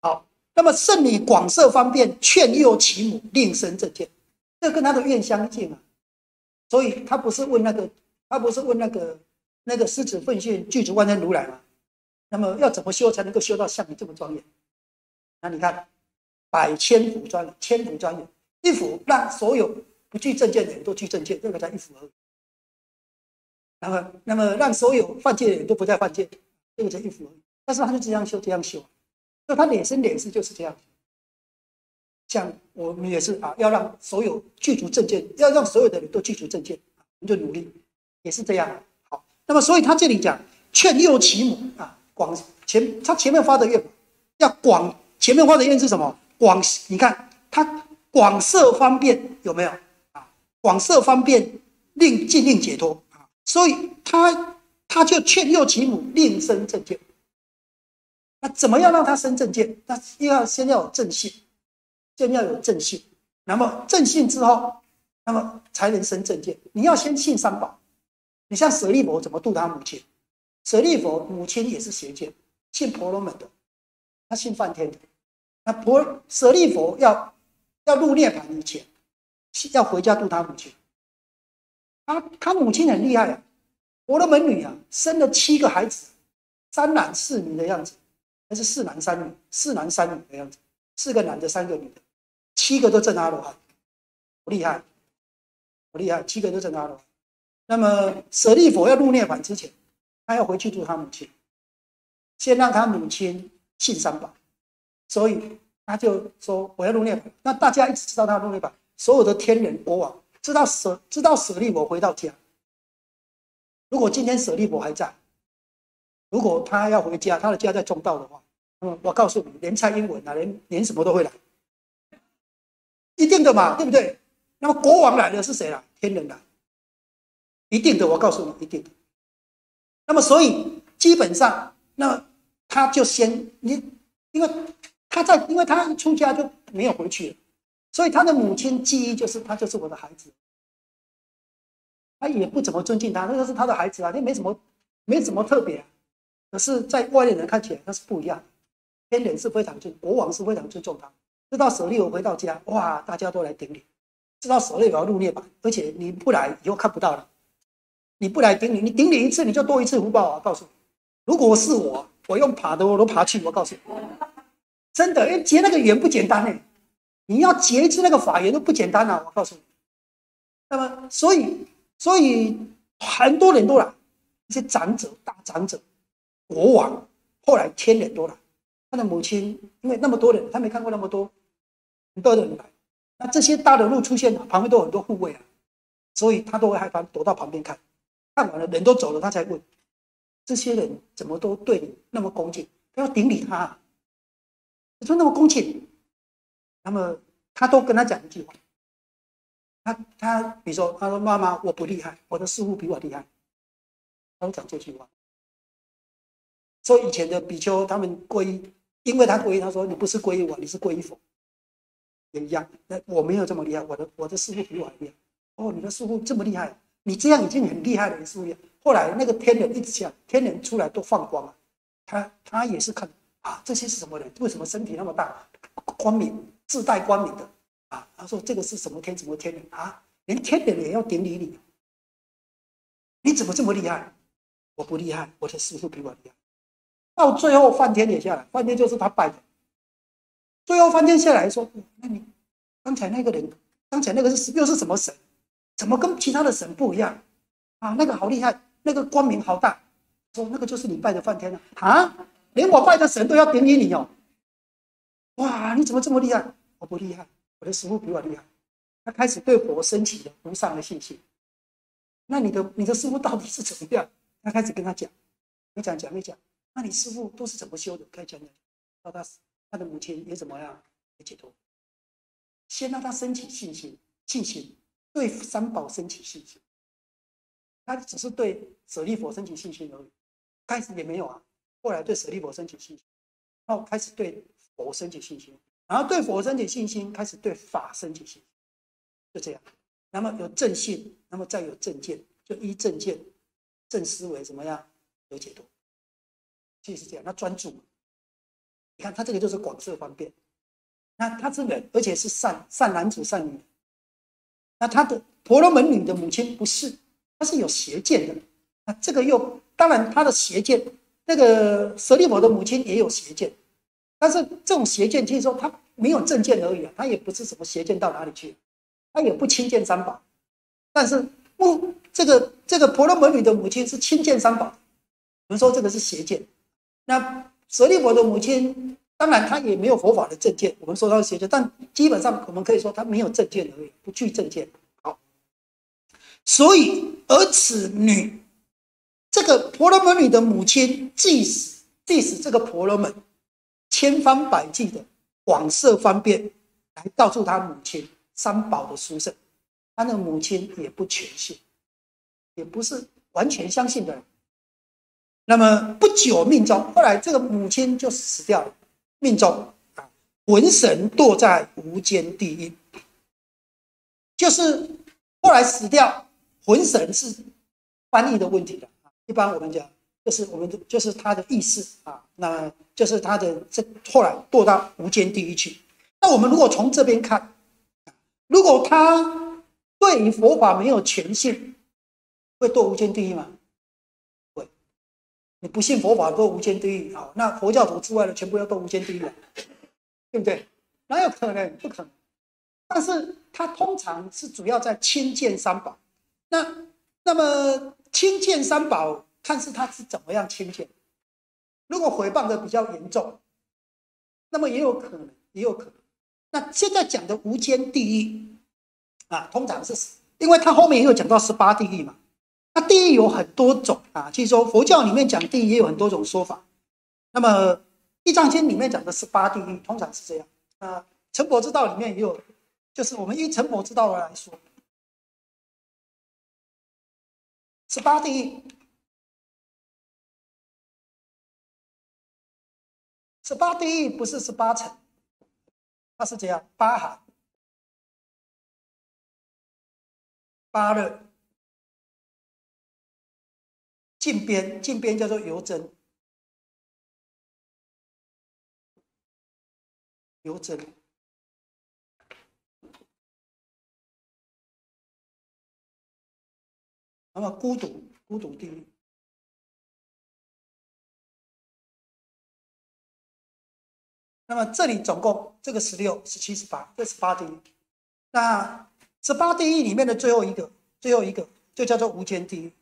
好，那么圣女广设方便，劝诱其母，令生正见。这跟他的愿相近啊，所以他不是问那个，他不是问那个那个狮子奉献具足万能如来吗？那么要怎么修才能够修到像你这么庄严？那你看，百千福庄，千福庄严，一福让所有不具正见的人都具正见，这个叫一福而已。然后，那么让所有犯戒的人都不再犯戒，这个叫一福而已。但是他就这样修，这样修，那他脸生脸世就是这样。像我们也是啊，要让所有具足正见，要让所有的人都具足正见，我们就努力，也是这样。好，那么所以他这里讲劝诱其母啊，广前他前面发的愿要广，前面发的愿是什么？广，你看他广设方便有没有啊？广设方便令尽令解脱，所以他他就劝诱其母另生正见。那怎么样让他生正见？那要先要有正信。先要有正信，那么正信之后，那么才能生正见。你要先信三宝。你像舍利佛怎么度他母亲？舍利佛母亲也是邪见，信婆罗门的，他信梵天的。那婆舍利佛要要入涅盘以前，要回家度他母亲。他他母亲很厉害啊，婆罗门女啊，生了七个孩子，三男四女的样子，还是四男三女，四男三女的样子，四个男的，三个女的。七个都证阿罗汉，不厉害，不厉害，七个都证阿罗汉。那么舍利佛要入涅槃之前，他要回去度他母亲，先让他母亲信三宝，所以他就说我要入涅槃。那大家一直知道他入涅槃，所有的天人国王知道舍知道舍利佛回到家。如果今天舍利佛还在，如果他要回家，他的家在中道的话，那么我告诉你，连蔡英文啊，连连什么都会来。一定的嘛，对不对？那么国王来的是谁了？天人来，一定的，我告诉你，一定的。那么所以基本上，那他就先你，因为他在，因为他出家就没有回去了，所以他的母亲记忆就是他就是我的孩子，他也不怎么尊敬他，那个是他的孩子啊，那没什么，没什么特别。可是，在外面人看起来，那是不一样。天人是非常尊，国王是非常尊重他。知道舍利弗回到家，哇，大家都来顶礼。知道舍利弗要入涅槃，而且你不来以后看不到了。你不来顶礼，你顶礼一次你就多一次福报啊！告诉你，如果是我，我用爬的我都爬去。我告诉你，真的，因为结那个缘不简单呢。你要结一次那个法缘都不简单啊！我告诉你。那么，所以，所以很多人都来，一些长者、大长者、国王，后来千人都来。他的母亲，因为那么多人，他没看过那么多很多人来，那这些大的路出现了，旁边都有很多护卫啊，所以他都会害怕，躲到旁边看。看完了，人都走了，他才问：这些人怎么都对你那么恭敬？他要顶礼他，你说那么恭敬，那么他都跟他讲一句话，他他比如说，他说：“妈妈，我不厉害，我的师傅比我厉害。”他讲这句话。所以前的比丘他们皈依。因为他皈依，他说：“你不是皈依我，你是皈依佛。也一样。那我没有这么厉害，我的我的师傅比我还厉害。哦，你的师傅这么厉害，你这样已经很厉害了，你师傅。后来那个天人一直讲，天人出来都放光了，他他也是看啊，这些是什么人？为什么身体那么大，光明自带光明的啊？他说这个是什么天？什么天人啊？连天人也要顶礼你，你怎么这么厉害？我不厉害，我的师傅比我厉害。到最后梵天也下来，梵天就是他拜的。最后梵天下来说：“那你刚才那个人，刚才那个是又是什么神？怎么跟其他的神不一样？啊，那个好厉害，那个光明好大。说那个就是你拜的梵天啊？啊，连我拜的神都要顶礼你哦。哇，你怎么这么厉害？我不厉害，我的师傅比我厉害。他开始对佛升起了无上的信心。那你的你的师傅到底是怎么样？他开始跟他讲，你讲讲一讲。”那你师傅都是怎么修的？可以讲讲。到他他的母亲也怎么样？也解脱。先让他升起信心，信心对三宝升起信心。他只是对舍利佛升起信心而已，开始也没有啊。后来对舍利佛升起信心，然后开始对佛升起信心，然后对佛升起信心，开始对法升起信心，就这样。那么有正信，那么再有正见，就依正见、正思维怎么样有解脱。就是这样，那专注。你看他这个就是广设方便。那他是人，而且是善善男子、善女。那他的婆罗门女的母亲不是，他是有邪见的。那这个又当然，他的邪见，那个舍利弗的母亲也有邪见，但是这种邪见，就是说他没有正见而已啊，他也不是什么邪见到哪里去，他也不亲见三宝。但是不，这个这个婆罗门女的母亲是亲见三宝，我们说这个是邪见。那舍利弗的母亲，当然她也没有佛法的正见，我们说她是邪见，但基本上我们可以说她没有正见而已，不具正见。好，所以而此女，这个婆罗门女的母亲，即使即使这个婆罗门千方百计的广设方便来告诉他母亲三宝的殊胜，他的母亲也不全信，也不是完全相信的人。那么不久命中，后来这个母亲就死掉了。命中啊，魂神堕在无间地狱，就是后来死掉，魂神是翻译的问题了。一般我们讲，就是我们就是他的意识啊，那就是他的这后来堕到无间地狱去。那我们如果从这边看，如果他对于佛法没有全信，会堕无间地狱吗？会你不信佛法都无间地狱啊？那佛教徒之外的全部要堕无间地狱了，对不对？哪有可能？不可能。但是他通常是主要在亲见三宝。那那么亲见三宝，看是他是怎么样亲见。如果诽谤的比较严重，那么也有可能，也有可能。那现在讲的无间地狱啊，通常是因为他后面也有讲到十八地狱嘛。那地狱有很多种啊，其实说佛教里面讲地狱也有很多种说法。那么《地藏经》里面讲的十八地狱，通常是这样啊。成佛之道里面也有，就是我们依成佛之道来说，十八地狱，十八地狱不是十八层，它是这样：八寒、八热。近边，近边叫做油针，油针。那么孤独，孤独地狱。那么这里总共这个十六是七十八，这是八定义。那十八定义里面的最后一个，最后一个就叫做无间地狱。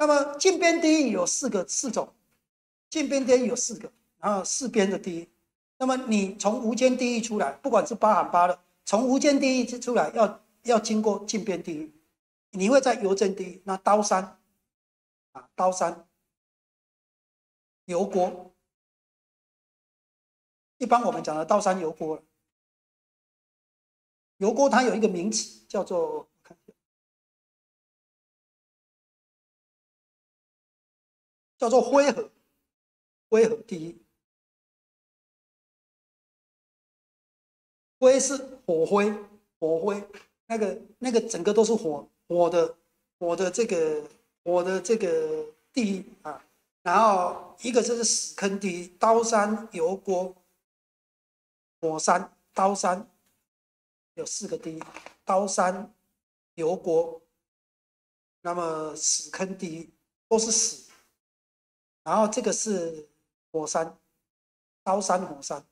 那么近边地狱有四个四种，近边地狱有四个，然后四边的地狱。那么你从无间地狱出来，不管是八寒八的，从无间地狱出来要要经过近边地狱，你会在油镇地狱，那刀山啊，刀山油锅，一般我们讲的刀山油锅，油锅它有一个名词叫做。叫做灰河，灰河第一。灰是火灰，火灰，那个那个整个都是火我的我的这个我的这个地狱啊。然后一个就是死坑地狱，刀山油锅，火山刀山有四个地狱，刀山油锅，那么死坑地狱都是死。然后这个是火山，刀山火山。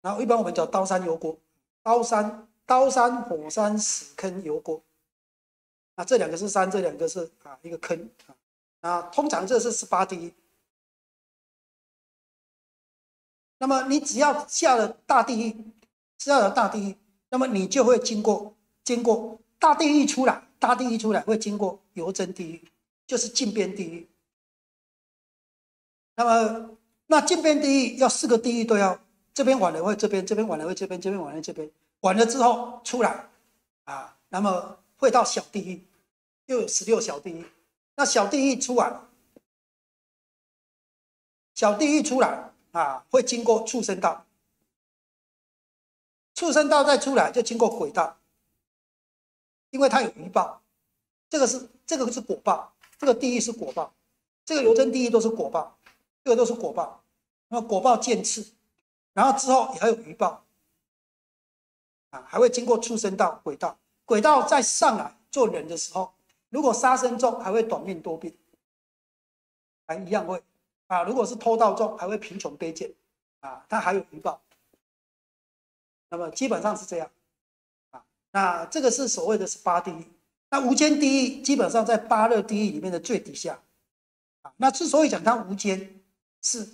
然后一般我们叫刀山油锅，刀山刀山火山死坑油锅，那这两个是山，这两个是啊一个坑啊。啊，通常这是十八地狱。那么你只要下了大地狱，下了大地狱，那么你就会经过经过大地狱出来，大地狱出来会经过油真地狱，就是禁边地狱。那么那禁边地狱要四个地狱都要。这边完了会这边，这边完了会这边，这边完了这边，完了之后出来，啊，那么会到小地狱，又有十六小地狱。那小地狱出来，小地狱出来啊，会经过畜生道，畜生道再出来就经过鬼道，因为它有余报，这个是这个是果报，这个地狱是果报，这个油真地狱都是果报，这个都是果报，那果报渐次。然后之后也还有余报，啊，还会经过畜生道、鬼道，鬼道再上来做人的时候，如果杀生重，还会短命多病，还一样会，啊，如果是偷盗重，还会贫穷卑贱，啊，它还有余报。那么基本上是这样，啊，那这个是所谓的十八地狱，那无间地狱基本上在八热地狱里面的最底下，啊，那之所以讲它无间，是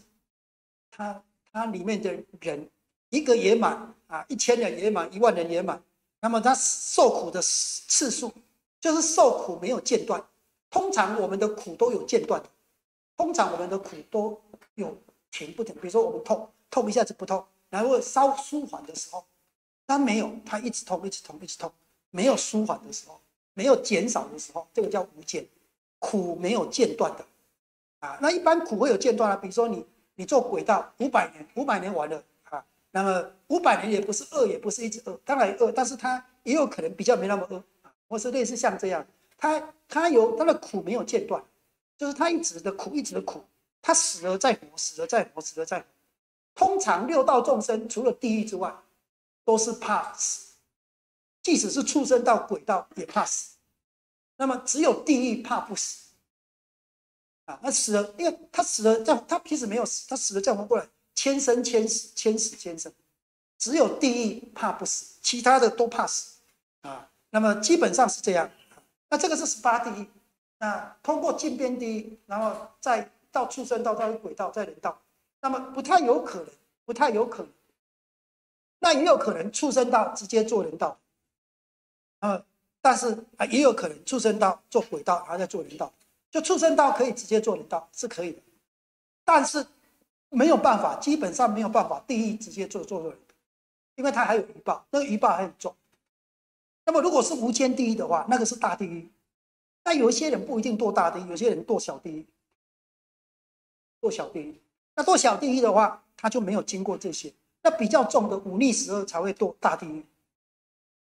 它。它里面的人，一个也满啊，一千人也满，一万人也满。那么他受苦的次数，就是受苦没有间断。通常我们的苦都有间断的，通常我们的苦都有停不停。比如说我们痛，痛一下子不痛，然后稍舒缓的时候，它没有，它一直痛，一直痛，一直痛，没有舒缓的时候，没有减少的时候，这个叫无间，苦没有间断的啊。那一般苦会有间断啊，比如说你。你做轨道五百年，五百年完了啊，那么五百年也不是饿，也不是一直饿，当然饿，但是它也有可能比较没那么饿，或是类似像这样，他他有他的苦没有间断，就是他一直的苦，一直的苦，他死了再活，死了再活，死了再活。通常六道众生除了地狱之外，都是怕死，即使是畜生到、鬼道也怕死，那么只有地狱怕不死。啊，那死了，因为他死了，这样他其实没有死，他死了再活过来，千生千死，千死千生，只有地狱怕不死，其他的都怕死。那么基本上是这样。那这个是十八地狱，那通过禁边地狱，然后再到畜生道，到轨道，再人道，那么不太有可能，不太有可能。那也有可能畜生道直接做人道，啊，但是啊也有可能畜生道做轨道，然后再做人道。就畜生道可以直接做人道是可以的，但是没有办法，基本上没有办法地狱直接做做人，因为它还有余报，那个余报还很重。那么如果是无间地狱的话，那个是大地狱。那有一些人不一定堕大地狱，有些人堕小地狱，堕小地狱。那堕小地狱的话，他就没有经过这些。那比较重的忤逆十二才会堕大地狱，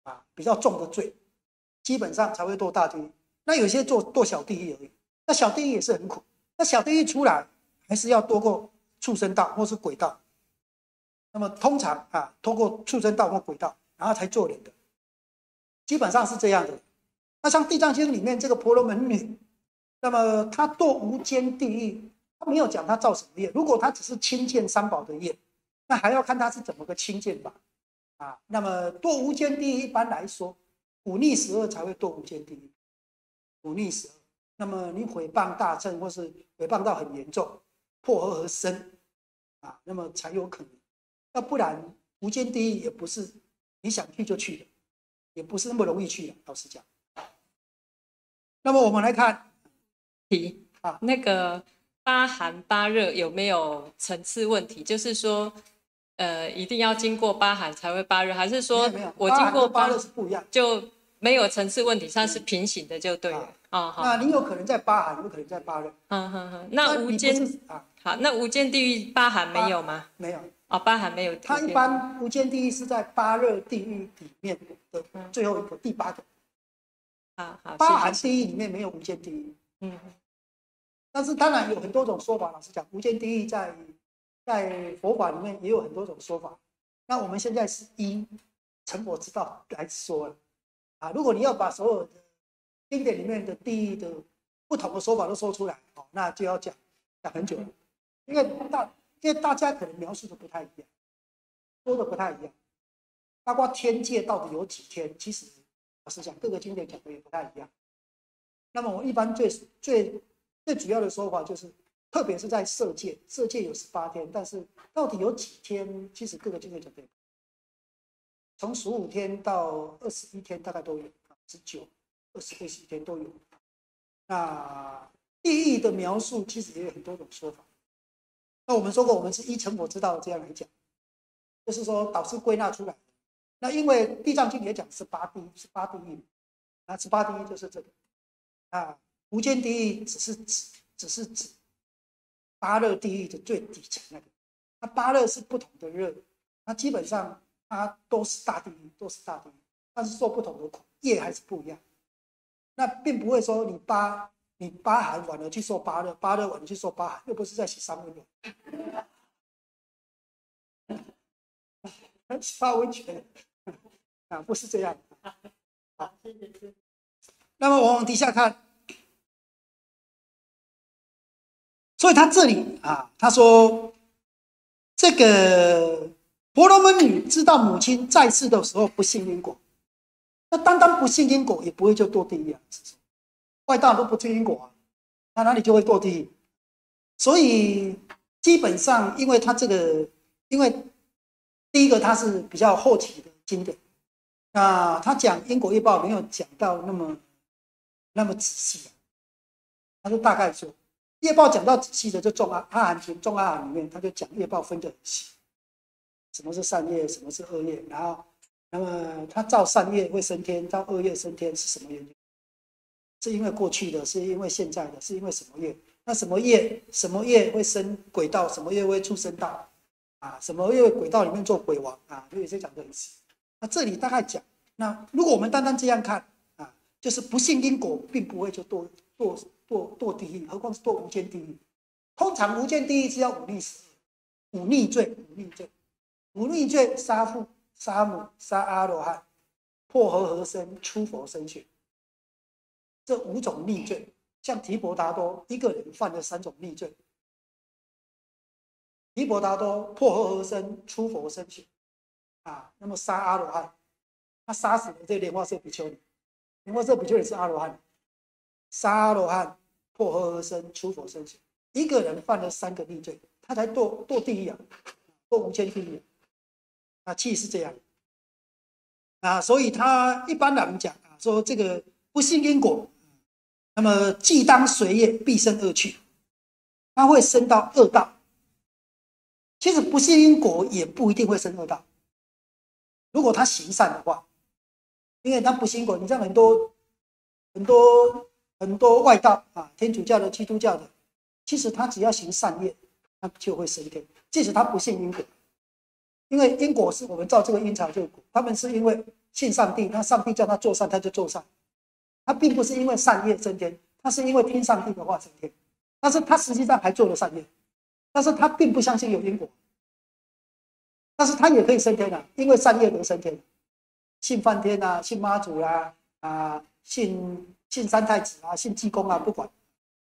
啊，比较重的罪，基本上才会堕大地狱。那有些做堕小地狱而已。那小地狱也是很苦，那小地狱出来还是要多过畜生道或是鬼道，那么通常啊，通过畜生道或鬼道，然后才做人的，基本上是这样的。那像《地藏经》里面这个婆罗门女，那么她堕无间地狱，她没有讲她造什么业。如果她只是轻贱三宝的业，那还要看她是怎么个轻贱吧。啊，那么堕无间地狱一般来说，忤逆十恶才会堕无间地狱，忤逆十恶。那么你诽谤大乘，或是诽谤到很严重，破和而生，啊，那么才有可能。要不然无间地狱也不是你想去就去的，也不是那么容易去的。老实讲，那么我们来看题啊，那个八寒八热有没有层次问题？就是说，呃，一定要经过八寒才会八热，还是说我经过八热是不一样，就没有层次问题，它是平行的就对了。哦，好，那你有可能在八寒，有可能在八热。嗯哼哼，那无间啊，好，那无间地狱八寒没有吗？没有，哦，八寒没有。它一般无间地狱是在八热地狱里面的最后一个第八个。好好，八寒地狱里面没有无间地狱。嗯，但是当然有很多种说法。老实讲，无间地狱在在佛法里面也有很多种说法。那我们现在是依成佛之道来说了啊。如果你要把所有的经典里面的地狱的不同的说法都说出来，哦，那就要讲讲很久了。因为大因为大家可能描述的不太一样，说的不太一样。包括天界到底有几天，其实。老实讲，各个经典讲的也不太一样。那么我一般最最最主要的说法就是，特别是在色界，色界有十八天，但是到底有几天，其实各个经典讲的也不太一样，从十五天到二十一天大概都有，十九、二十、二十一天都有。那地狱的描述其实也有很多种说法。那我们说过，我们是依成佛之道这样来讲，就是说导师归纳出来。那因为《地藏经》也讲十八地，十八地狱，啊，十八地狱就是这个，啊，无间地狱只是指，只是指八热地狱的最底层那个，那八热是不同的热，那基本上它都是大地狱，都是大地狱，但是受不同的苦，业还是不一样。那并不会说你八你八寒完了去受八热，八热完了去受八寒，又不是在洗三温暖。泡温泉啊，不是这样。好，那么我往底下看，所以他这里啊，他说这个婆罗门女知道母亲在世的时候不信因果，那单单不信因果也不会就堕地狱啊。外道都不信因果啊，他哪里就会堕地狱？所以基本上，因为他这个，因为。第一个，他是比较后期的经典，那他讲因果业报没有讲到那么那么仔细，他就大概说业报讲到仔细的就中阿阿含经中阿含里面，他就讲业报分得很细，什么是善业，什么是恶业，然后那么他造善业会升天，造恶业升天是什么原因？是因为过去的，是因为现在的，是因为什么业？那什么业什么业会升轨道，什么业会出生道？啊，什么？因为轨道里面做鬼王啊，就有些讲的很细。那这里大概讲，那如果我们单单这样看啊，就是不信因果，并不会就堕堕堕堕地狱，何况是堕无间地狱。通常无间地狱是要忤逆死，忤逆罪，忤逆罪，忤逆罪：杀父、杀母、杀阿罗汉、破和合身、出佛身血。这五种逆罪，像提婆达多一个人犯了三种逆罪。提婆达多破和合身出佛身血，啊，那么杀阿罗汉，他杀死了这莲花色比丘尼，莲花色比丘尼是阿罗汉，杀阿罗汉破和合身出佛身血，一个人犯了三个逆罪，他才堕堕地狱啊，堕无间地狱，啊，气是这样，啊，所以他一般来讲啊，说这个不信因果，那么既当随业必生恶趣，他会升到恶道。其实不信因果也不一定会升恶道。如果他行善的话，因为他不信果，你像很多很多很多外道啊，天主教的、基督教的，其实他只要行善业，他就会升天。即使他不信因果，因为因果是我们造这个因草这个果，他们是因为信上帝，那上帝叫他做善，他就做善。他并不是因为善业升天，他是因为听上帝的话升天。但是他实际上还做了善业。但是他并不相信有因果，但是他也可以升天的，因为善业能升天，信梵天啊，信妈祖啦，啊，信信三太子啊，信济公啊，不管。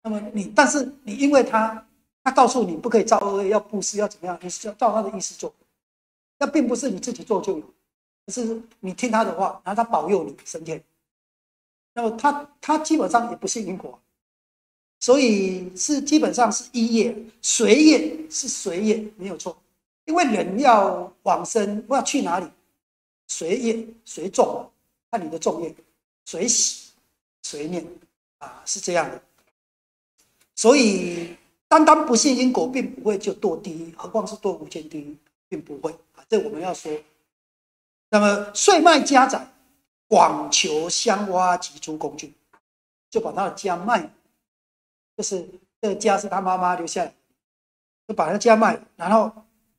那么你，但是你因为他，他告诉你不可以造恶，要布施，要怎么样，你是要照他的意思做，那并不是你自己做就有，而是你听他的话，然后他保佑你升天。那么他他基本上也不信因果。所以是基本上是一业随业是随业没有错，因为人要往生不要去哪里，随业随众，看你的众业随喜随念啊是这样的。所以单单不信因果，并不会就堕地狱，何况是堕无间地狱，并不会啊。这我们要说。那么岁迈家长，广求香花及诸工具。就把他的家卖，就是这个家是他妈妈留下来，就把他家卖，然后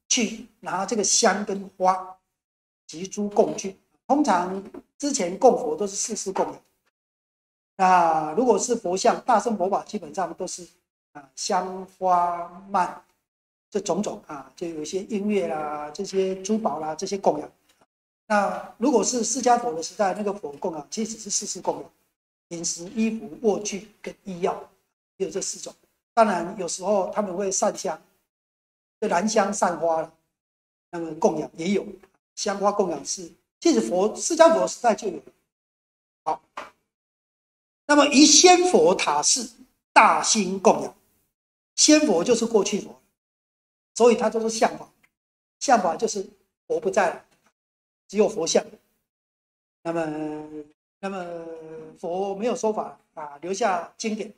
去拿这个香跟花，集诸供具。通常之前供佛都是四世供养，那如果是佛像、大圣佛法，基本上都是啊香花曼这种种啊，就有一些音乐啦、这些珠宝啦这些供养。那如果是释迦佛的时代，那个佛供养其实是四世供养。饮食、衣服、卧具跟医药，有这四种。当然，有时候他们会上香，就燃香、散花了。那么供养也有，香花供养是，其实佛释迦佛时代就有。好，那么一仙佛塔寺大兴供养，仙佛就是过去佛，所以它就是相法，相法就是佛不在了，只有佛像。那么。那么佛没有说法啊，留下经典，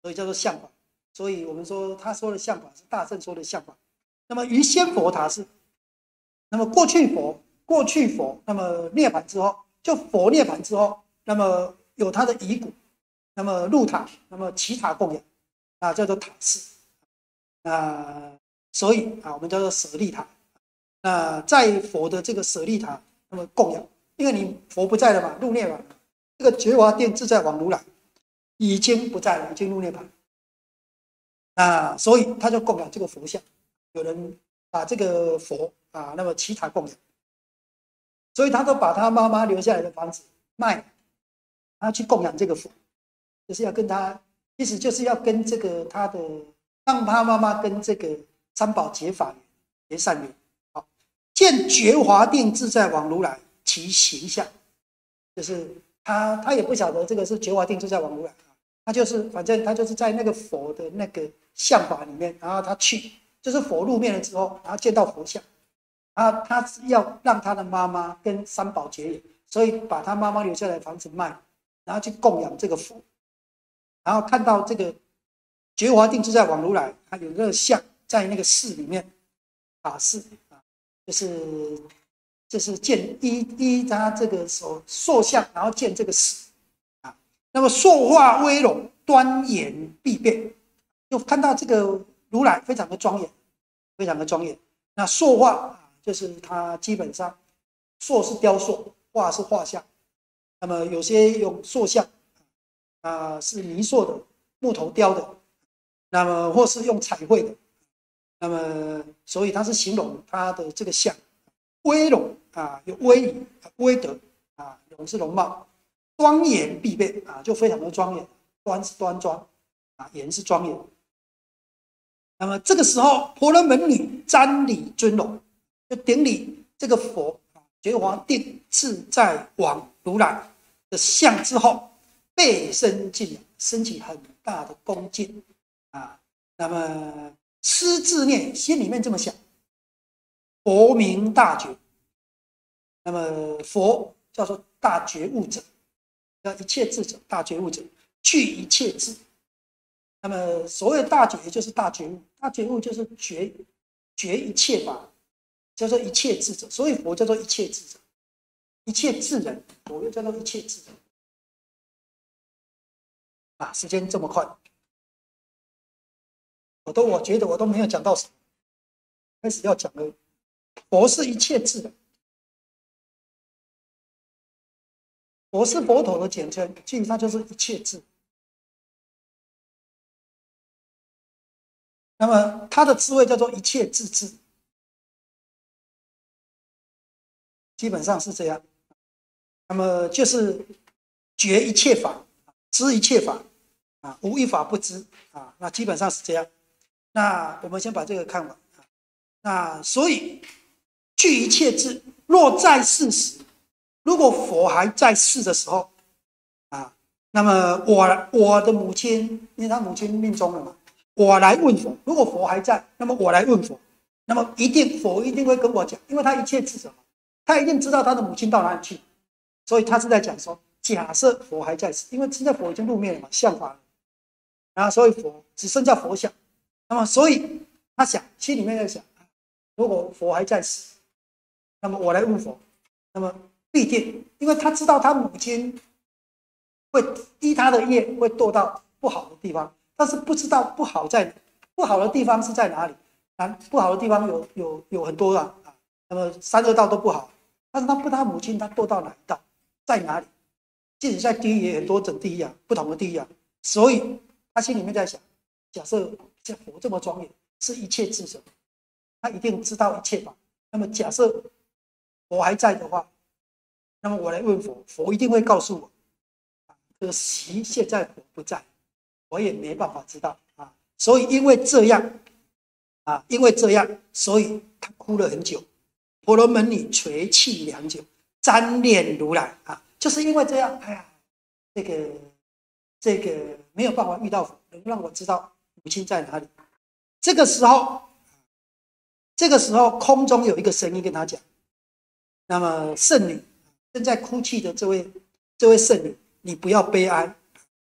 所以叫做相法。所以我们说他说的相法是大圣说的相法。那么于仙佛塔是，那么过去佛过去佛，那么涅槃之后，就佛涅槃之后，那么有他的遗骨，那么入塔，那么其塔供养，啊叫做塔寺。那所以啊，我们叫做舍利塔。那在佛的这个舍利塔，那么供养。因为你佛不在了嘛，入涅槃，这个觉华殿自在王如来已经不在了，已经入涅槃。啊，所以他就供养这个佛像，有人把这个佛啊，那么其他供养，所以他都把他妈妈留下来的房子卖，他去供养这个佛，就是要跟他，意思就是要跟这个他的，让他妈妈跟这个三宝结法结善缘。见觉华定自在王如来。其形象，就是他，他也不晓得这个是觉华定自在王如来，他就是反正他就是在那个佛的那个像法里面，然后他去，就是佛入面了之后，然后见到佛像，然后他要让他的妈妈跟三宝结缘，所以把他妈妈留下来房子卖，然后去供养这个佛，然后看到这个觉华定自在王如来，他有个像在那个寺里面，法寺，就是。这是见依依他这个手塑像，然后见这个死啊，那么塑化威容，端严必变，就看到这个如来非常的庄严，非常的庄严。那塑化啊，就是他基本上塑是雕塑，画是画像。那么有些用塑像啊，是泥塑的木头雕的，那么或是用彩绘的，那么所以他是形容他的这个像威容。啊，有威仪、威德啊，容是容貌，庄严必备啊，就非常的庄严，端是端庄啊，严是庄严。那么这个时候，婆罗门女瞻礼尊容，就顶礼这个佛啊，觉华定自在王如来的像之后，背身敬仰，升起很大的恭敬啊。那么思自念，心里面这么想：佛名大觉。那么佛叫做大觉悟者，叫一切智者，大觉悟者具一切智。那么所谓大觉，就是大觉悟，大觉悟就是觉觉一切法，叫做一切智者。所以佛叫做一切智者，一切智人，佛又叫做一切智人。啊，时间这么快，我都我觉得我都没有讲到什么，开始要讲了，佛是一切智的。佛是佛陀的简称，其实它就是一切智。那么他的智慧叫做一切智智，基本上是这样。那么就是觉一切法，知一切法，啊，无一法不知啊。那基本上是这样。那我们先把这个看完啊。那所以具一切智，若在世时。如果佛还在世的时候，啊，那么我我的母亲，因为他母亲命中了嘛，我来问佛。如果佛还在，那么我来问佛，那么一定佛一定会跟我讲，因为他一切智者，他一定知道他的母亲到哪里去，所以他是在讲说，假设佛还在世，因为现在佛已经入灭了嘛，相法了，然后所以佛只剩下佛像，那么所以他想心里面在想，如果佛还在世，那么我来问佛，那么。必定，因为他知道他母亲会依他的业会堕到不好的地方，但是不知道不好在不好的地方是在哪里。啊，不好的地方有有有很多啊啊，那么三恶道都不好，但是他不他母亲他堕到哪一道，在哪里？即使在地狱也很多种地狱啊，不同的地狱啊，所以他心里面在想：假设这佛这么庄严，是一切智者，他一定知道一切吧？那么假设佛还在的话，那么我来问佛，佛一定会告诉我：可惜现在佛不在，我也没办法知道啊。所以因为这样。啊，因为这样，所以他哭了很久。婆罗门女垂泣良久，瞻念如来啊，就是因为这样。哎呀，这个这个没有办法遇到佛，能让我知道母亲在哪里。这个时候，这个时候空中有一个声音跟他讲：“那么圣女正在哭泣的这位这位圣女，你不要悲哀。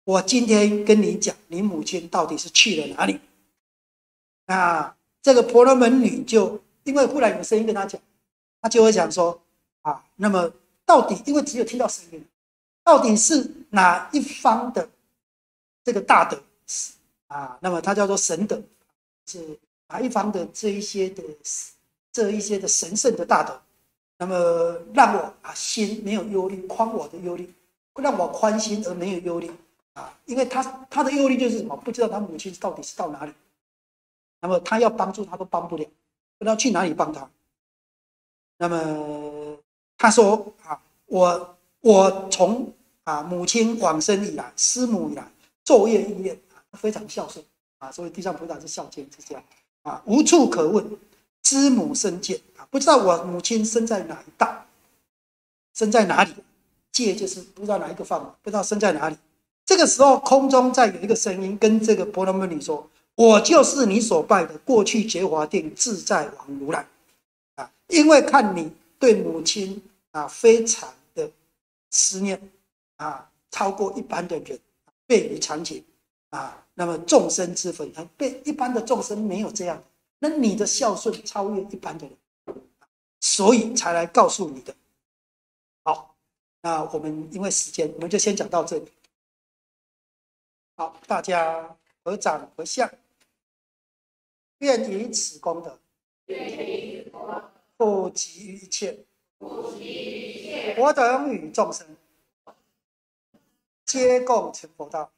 我今天跟你讲，你母亲到底是去了哪里。”那这个婆罗门女就因为忽然有声音跟他讲，她就会讲说啊，那么到底因为只有听到声音，到底是哪一方的这个大德啊？那么它叫做神德，是哪一方的这一些的这一些的神圣的大德？那么让我啊心没有忧虑，宽我的忧虑，让我宽心而没有忧虑啊，因为他他的忧虑就是什么？不知道他母亲到底是到哪里。那么他要帮助他都帮不了，不知道去哪里帮他。那么他说啊，我我从啊母亲往生以来，师母以来，昼夜依恋，非常孝顺啊，所以地上菩萨是孝敬，是这样啊，无处可问，知母生见啊，不知道我母亲生在哪一道，生在哪里，界就是不知道哪一个范围，不知道生在哪里。这个时候空中再有一个声音跟这个婆罗门女说。我就是你所拜的过去觉华定自在王如来，啊，因为看你对母亲啊非常的思念啊，超过一般的人，倍于常情啊，那么众生之分，他被一般的众生没有这样，那你的孝顺超越一般的人，所以才来告诉你的。好，那我们因为时间，我们就先讲到这里。好，大家合掌合相。愿以此功德，不及于一切，我等与众生，皆共成佛道。